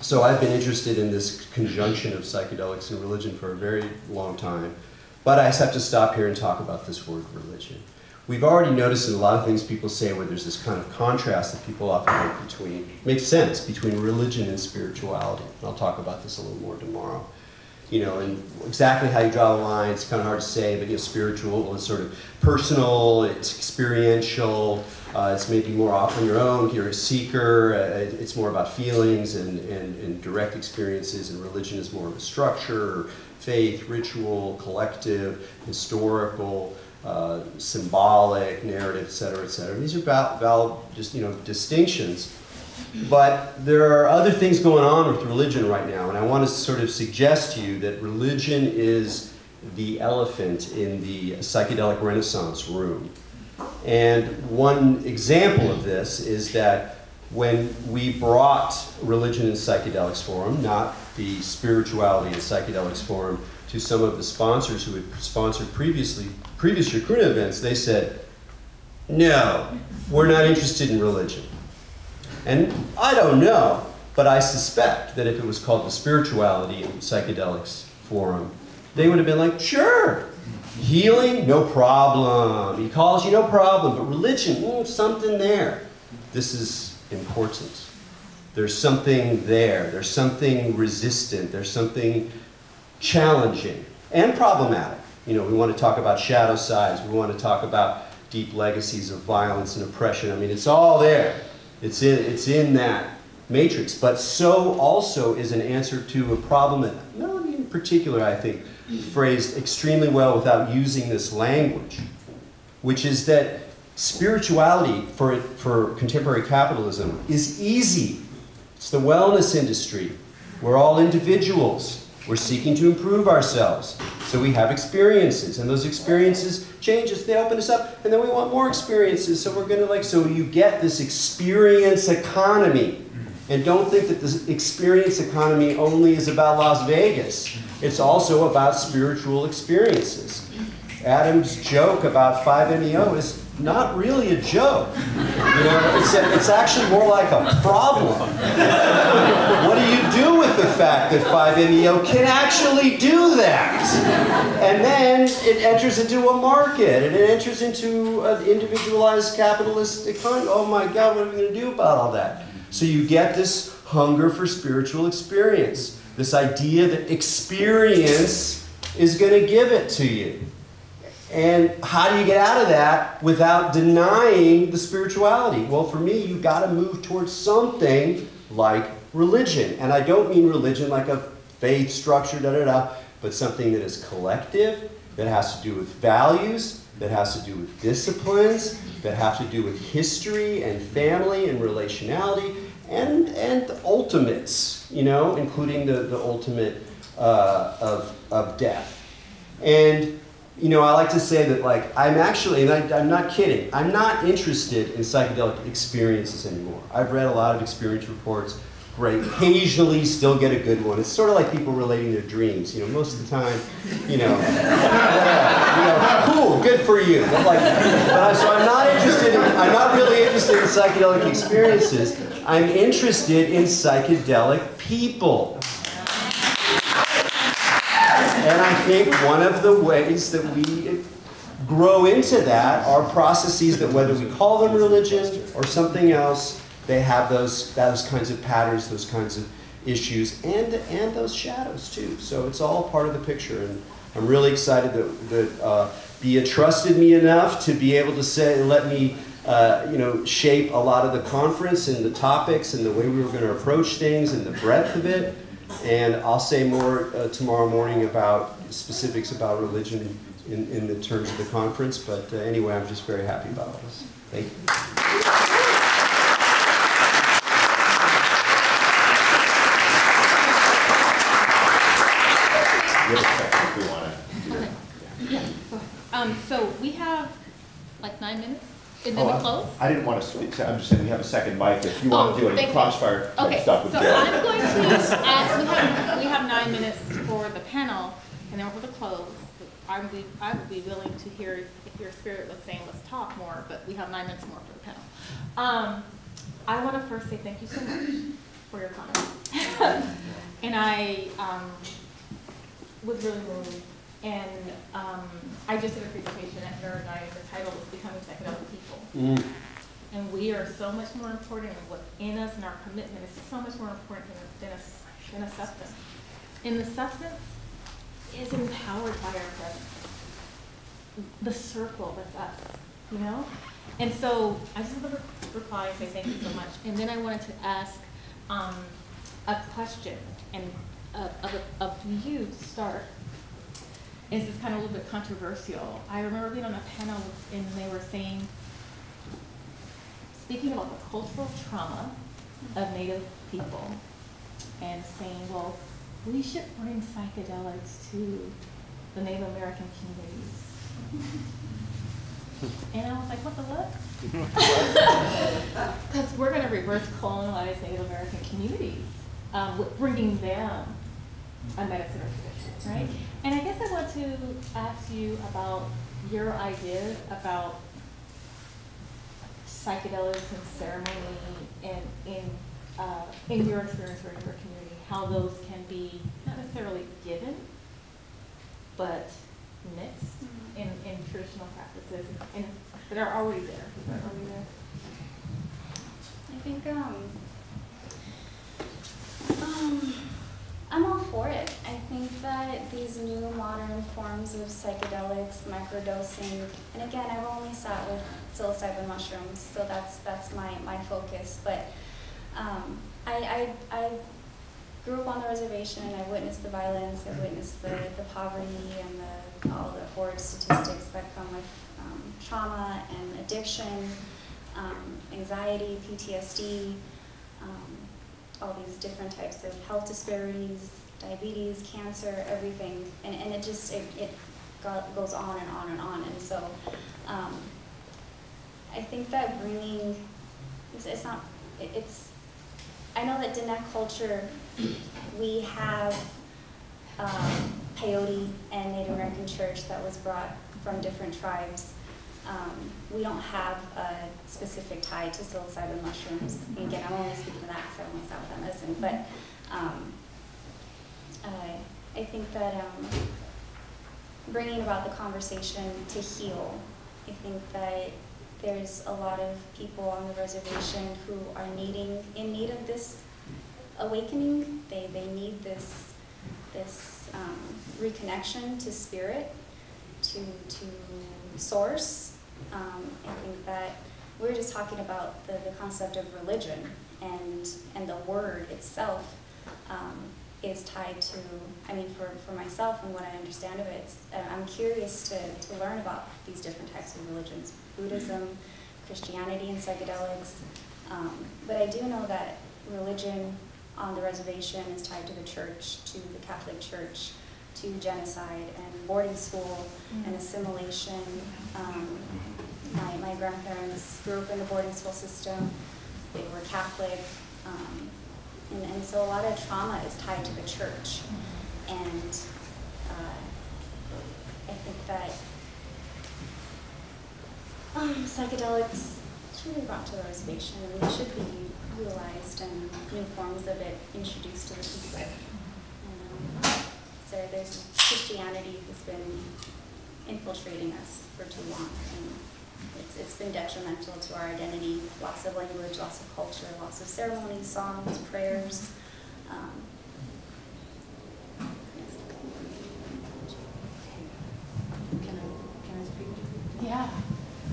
So I've been interested in this conjunction of psychedelics and religion for a very long time, but I just have to stop here and talk about this word religion. We've already noticed in a lot of things people say where there's this kind of contrast that people often make between, makes sense, between religion and spirituality. And I'll talk about this a little more tomorrow. You know, and exactly how you draw the line, it's kind of hard to say, but you know, spiritual is sort of personal, it's experiential, uh, it's maybe more off on your own, you're a seeker, uh, it's more about feelings and, and, and direct experiences, and religion is more of a structure, faith, ritual, collective, historical, uh, symbolic, narrative, et cetera, et cetera. These are valid, valid, just you know, distinctions. But there are other things going on with religion right now, and I want to sort of suggest to you that religion is the elephant in the psychedelic renaissance room. And one example of this is that when we brought Religion and Psychedelics Forum, not the Spirituality and Psychedelics Forum, to some of the sponsors who had sponsored previously previous Chacruna events, they said, no, we're not interested in religion. And I don't know, but I suspect that if it was called the Spirituality and Psychedelics Forum, they would have been like, sure, healing, no problem. You, no problem. But religion, mm, something there. This is important. There's something there. There's something resistant. There's something challenging and problematic. You know, we want to talk about shadow sides. We want to talk about deep legacies of violence and oppression. I mean, it's all there. It's in, it's in that matrix. But so also is an answer to a problem that, no, in particular, I think, phrased extremely well without using this language, which is that spirituality for, for contemporary capitalism is easy. It's the wellness industry. We're all individuals. We're seeking to improve ourselves. So we have experiences, and those experiences change us, they open us up, and then we want more experiences. So we're gonna like, so you get this experience economy. Mm. And don't think that the experience economy only is about Las Vegas. It's also about spiritual experiences. Adam's joke about 5-MeO is not really a joke. You know, it's, a, it's actually more like a problem. what do you do with the fact that 5-MeO can actually do that? And then it enters into a market, and it enters into an individualized capitalist economy. Oh my God, what are we going to do about all that? So you get this hunger for spiritual experience, this idea that experience is going to give it to you. And how do you get out of that without denying the spirituality? Well, for me, you've got to move towards something like religion. And I don't mean religion like a faith structure, da da da, but something that is collective, that has to do with values, that has to do with disciplines, that have to do with history and family and relationality, and, and the ultimates, you know, including the, the ultimate uh, of, of death. And, you know, I like to say that, like, I'm actually, I, I'm not kidding, I'm not interested in psychedelic experiences anymore. I've read a lot of experience reports. great. Occasionally, still get a good one. It's sort of like people relating their dreams. You know, most of the time, you know, you know, cool, good for you. But like, but I, so I'm not interested. In, I'm not really interested in psychedelic experiences. I'm interested in psychedelic people. And I think one of the ways that we grow into that are processes that whether we call them religion or something else, they have those, those kinds of patterns, those kinds of issues, and, and those shadows too. So it's all part of the picture. And I'm really excited that, that uh, Bia trusted me enough to be able to say, and let me uh, you know, shape a lot of the conference and the topics and the way we were going to approach things and the breadth of it. And I'll say more uh, tomorrow morning about specifics about religion in, in the terms of the conference. But uh, anyway, I'm just very happy about all this. Thank you. We have a second if we want to. Okay. Yeah, go ahead. Um, so we have like nine minutes, and then Oh, we I- close? I didn't want to speak, I'm just saying we have a second mic. If you want Oh, to do any thank you. crossfire type Okay, stuff with so Joe. I'm going to ask, we have, we have nine minutes for the panel, and then we're going to close. I would be, I would be willing to hear if your spirit was saying, let's talk more, but we have nine minutes more for the panel. Um, I want to first say thank you so much for your comments. And I, um, was really moved, and, um, I just did a presentation at Nerd Night, the title was Becoming Psychedelic People. Mm. And we are so much more important, and what's in us and our commitment is so much more important than, than a, than a substance. And the substance is empowered by our presence. The circle, that's us, you know? And so I just want to reply and say thank you so much. And then I wanted to ask, um, a question and, uh, of, of you to start. Is this kind of a little bit controversial? I remember being on a panel and they were saying, speaking about the cultural trauma of Native people and saying, well, we should bring psychedelics to the Native American communities. And I was like, what the what? Because we're going to reverse colonize Native American communities, um, with bringing them a medicine or right? And I guess I want to ask you about your idea about psychedelics and ceremony and in, uh, in your experience or in your community, how those can be not necessarily given, but mixed in, in traditional practices and that are already there, that are already there. I think um, um, I'm all for it. I think that these new modern forms of psychedelics, microdosing, and again, I've only sat with psilocybin mushrooms, so that's that's my, my focus. But um, I, I, I grew up on the reservation and I witnessed the violence, I witnessed the, the poverty and the, all the horrid statistics that come with um, trauma and addiction, um, anxiety, PTSD, all these different types of health disparities, diabetes, cancer, everything. And, and it just, it, it go- goes on and on and on. And so um, I think that bringing, it's, it's not, it- it's, I know that Diné culture, we have um, peyote and Native American church that was brought from different tribes. Um, we don't have a specific tie to psilocybin mushrooms. And again, I'm only speaking to that because I only sat with that medicine. But um, I, I think that um, bringing about the conversation to heal, I think that there's a lot of people on the reservation who are needing, in need of this awakening. They, they need this, this um, reconnection to spirit, to, to source. Um, I think that we were just talking about the, the concept of religion and, and the word itself um, is tied to, I mean, for, for myself and what I understand of it, uh, I'm curious to, to learn about these different types of religions, Buddhism, Christianity, and psychedelics. Um, but I do know that religion on the reservation is tied to the church, to the Catholic Church, to genocide and boarding school and assimilation. Um, my, my grandparents grew up in the boarding school system. They were Catholic. Um, And, and so a lot of trauma is tied to the church. And uh, I think that um, psychedelics be brought to the reservation and they should be utilized and new forms of it introduced to the people. Um, so there's Christianity has been infiltrating us for too long. And it's, it's been detrimental to our identity, lots of language, lots of culture, lots of ceremonies, songs, prayers. Um. Can I, can I speak? Yeah,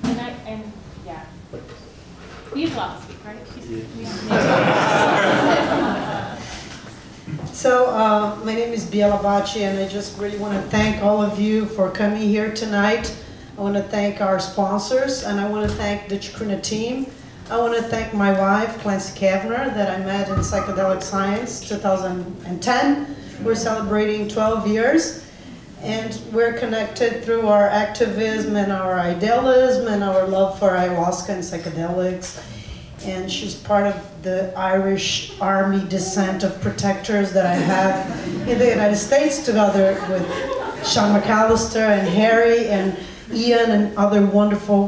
and I, and, yeah. You'd love to speak, right? She's- yeah. So, uh, my name is Bia Labate, and I just really want to thank all of you for coming here tonight. I want to thank our sponsors, and I want to thank the Chacruna team. I want to thank my wife, Clancy Cavnar, that I met in Psychedelic Science 2010. We're celebrating 12 years, and we're connected through our activism and our idealism and our love for ayahuasca and psychedelics and she's part of the Irish Army descent of protectors that I have in the United States, together with Sean McAllister and Harry and Ian and other wonderful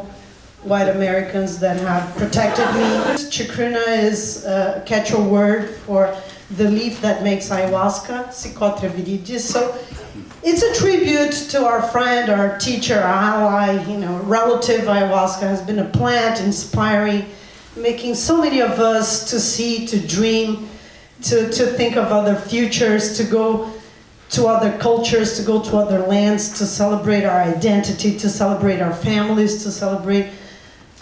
white Americans that have protected me. Chacruna is uh, a Quechua word for the leaf that makes ayahuasca, Psychotria viridis. So it's a tribute to our friend, our teacher, our ally, you know, relative. Ayahuasca has been a plant inspiring making so many of us to see, to dream, to, to think of other futures, to go to other cultures, to go to other lands, to celebrate our identity, to celebrate our families, to celebrate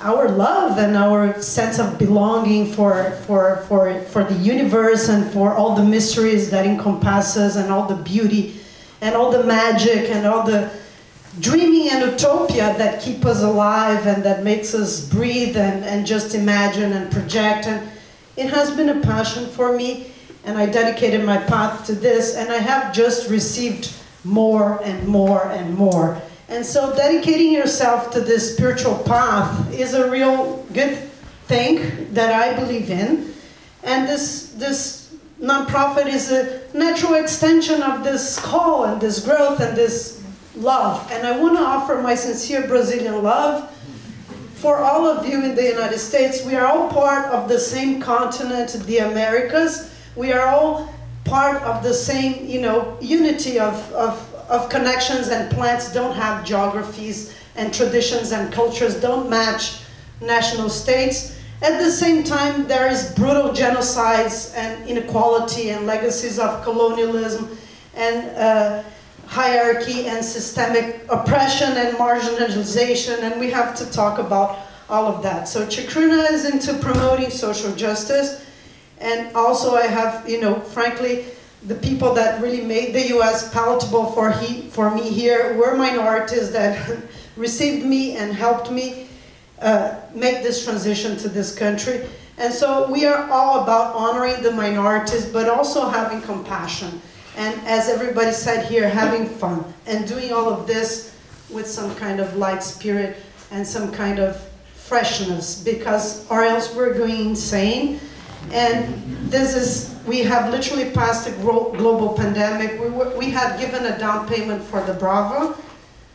our love and our sense of belonging for, for, for, for the universe and for all the mysteries that encompasses and all the beauty and all the magic and all the dreaming an utopia that keeps us alive and that makes us breathe and, and just imagine and project. And it has been a passion for me, and I dedicated my path to this, and I have just received more and more and more. And so dedicating yourself to this spiritual path is a real good thing that I believe in. And this, this nonprofit is a natural extension of this call and this growth and this love. And I want to offer my sincere Brazilian love for all of you in the United States. We are all part of the same continent, the Americas. We are all part of the same, you know, unity of, of, of connections and plants don't have geographies and traditions and cultures don't match national states. At the same time, there is brutal genocides and inequality and legacies of colonialism and uh, hierarchy and systemic oppression and marginalization, and we have to talk about all of that. So Chacruna is into promoting social justice, and also I have, you know, frankly, the people that really made the U.S. palatable for, he, for me here were minorities that received me and helped me uh, make this transition to this country. And so we are all about honoring the minorities, but also having compassion and as everybody said here, having fun and doing all of this with some kind of light spirit and some kind of freshness because or else we're going insane. And this is, we have literally passed a global pandemic. We, were, we had given a down payment for the Brava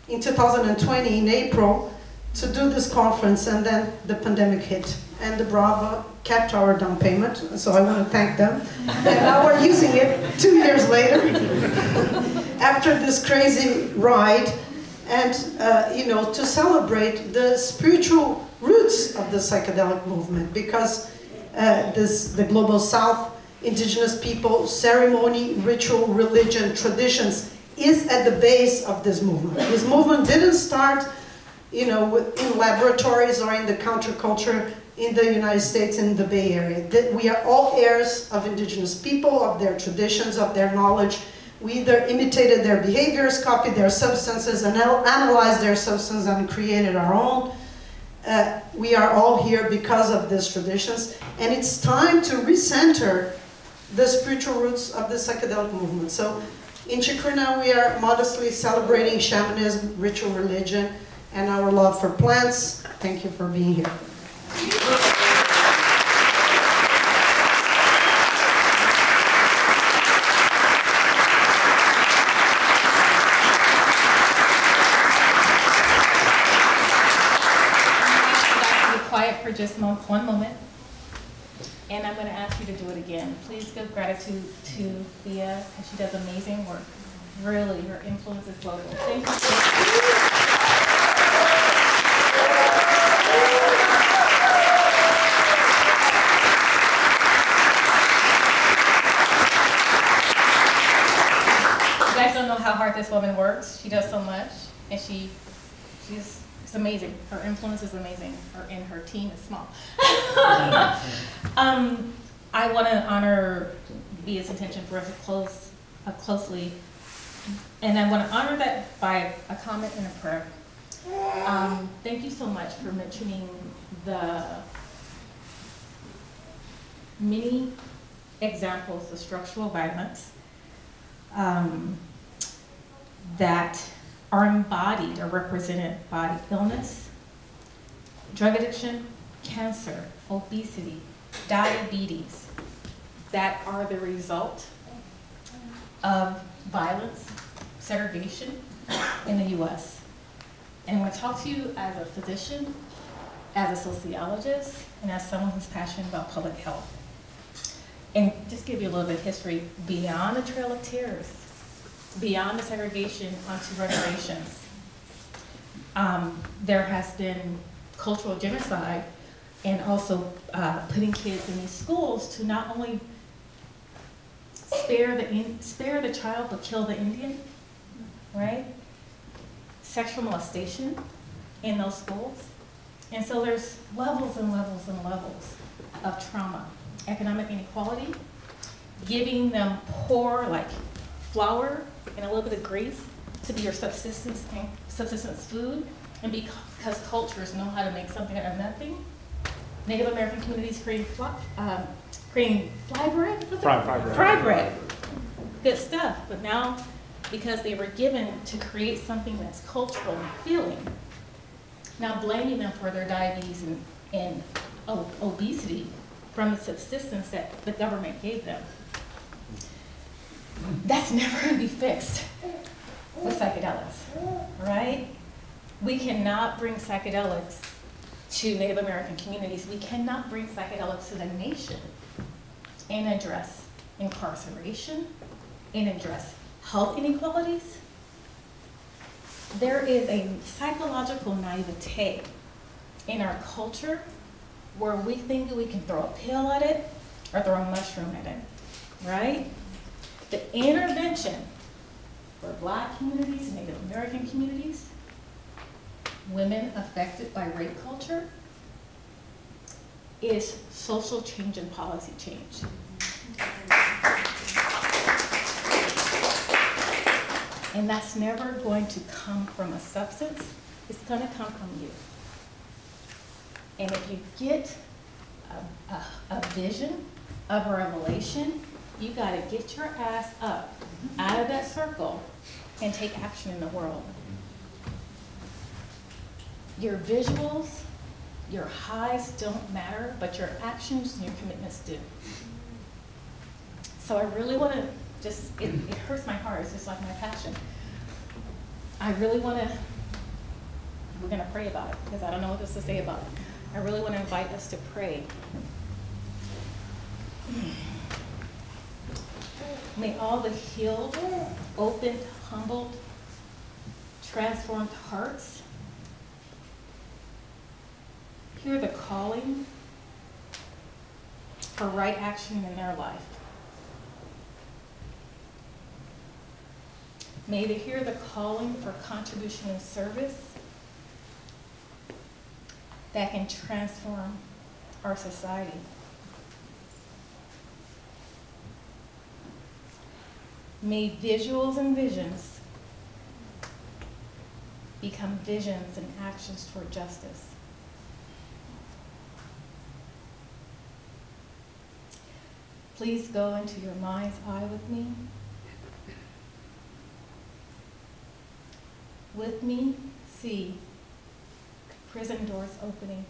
in 2020 in April to do this conference and then the pandemic hit and the Brava kept our down payment, so I want to thank them. And now we're using it two years later after this crazy ride and, uh, you know, to celebrate the spiritual roots of the psychedelic movement because uh, this, the Global South, indigenous people, ceremony, ritual, religion, traditions is at the base of this movement. This movement didn't start you know, in laboratories or in the counterculture in the United States in the Bay Area. That we are all heirs of indigenous people, of their traditions, of their knowledge. We either imitated their behaviors, copied their substances, and analyzed their substance and created our own. Uh, we are all here because of these traditions, and it's time to recenter the spiritual roots of the psychedelic movement. So in Chacruna, we are modestly celebrating shamanism, ritual religion, and our love for plants. Thank you for being here quiet for just one moment. And I'm going to ask you to do it again. Please give gratitude to Thea because she does amazing work. Really, her influence is global. Thank you. Don't know how hard this woman works. She does so much, and she, she's, it's amazing. Her influence is amazing, her, and her team is small. um, I want to honor Bia's intention for us close uh, closely, and I want to honor that by a comment and a prayer. Um, thank you so much for mentioning the many examples of structural violence um, that are embodied or represented by illness, drug addiction, cancer, obesity, diabetes, that are the result of violence, segregation in the US. And when to talk to you as a physician, as a sociologist, and as someone who's passionate about public health, and just give you a little bit of history, beyond the Trail of Tears, beyond the segregation onto reparations, um, there has been cultural genocide and also uh, putting kids in these schools to not only spare the, in, spare the child but kill the Indian, right? Sexual molestation in those schools. And so there's levels and levels and levels of trauma economic inequality, giving them poor, like flour and a little bit of grease to be your subsistence subsistence food, and because cultures know how to make something out of nothing. Native American communities creating fly, um, creating fly bread. What's Fry- fry bread. Fry bread. Good stuff. But now, because they were given to create something that's cultural and feeling, now blaming them for their diabetes and, and obesity from the subsistence that the government gave them. That's never going to be fixed with psychedelics, right? We cannot bring psychedelics to Native American communities. We cannot bring psychedelics to the nation and address incarceration and address health inequalities. There is a psychological naivete in our culture where we think that we can throw a pill at it or throw a mushroom at it, right? The intervention for black communities, Native American communities, women affected by rape culture, is social change and policy change. And that's never going to come from a substance, it's gonna come from you. And if you get a, a, a vision of a revelation, you gotta get your ass up mm-hmm. out of that circle and take action in the world. Mm-hmm. Your visuals, your highs don't matter, but your actions and your commitments do. So I really wanna just, it, it hurts my heart, it's just like my passion. I really wanna, we're gonna pray about it, because I don't know what else to say about it. I really want to invite us to pray. May all the healed, opened, humbled, transformed hearts hear the calling for right action in their life. May they hear the calling for contribution and service that can transform our society. May visuals and visions become visions and actions toward justice. Please go into your mind's eye with me. With me, see prison doors opening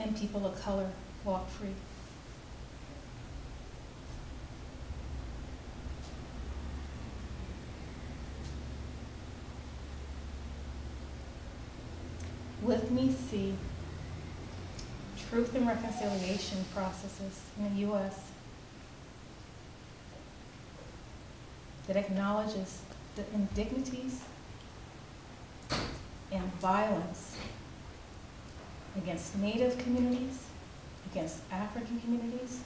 and people of color walk free. See truth and reconciliation processes in the U.S. that acknowledges the indignities and violence against Native communities, against African communities,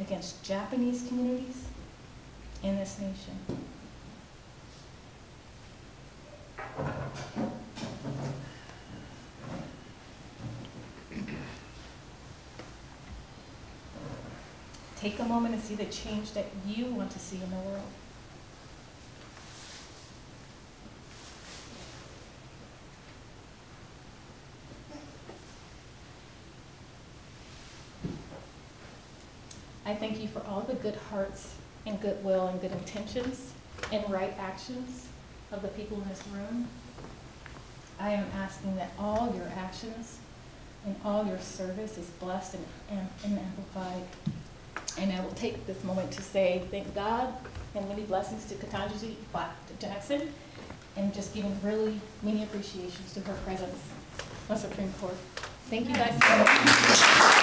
against Japanese communities in this nation. Take a moment and see the change that you want to see in the world. I thank you for all the good hearts and goodwill and good intentions and right actions of the people in this room. I am asking that all your actions and all your service is blessed and, and, and amplified. And I will take this moment to say thank God and many blessings to Ketanji Jackson and just giving really many appreciations to her presence on Supreme Court. Thank you guys so much.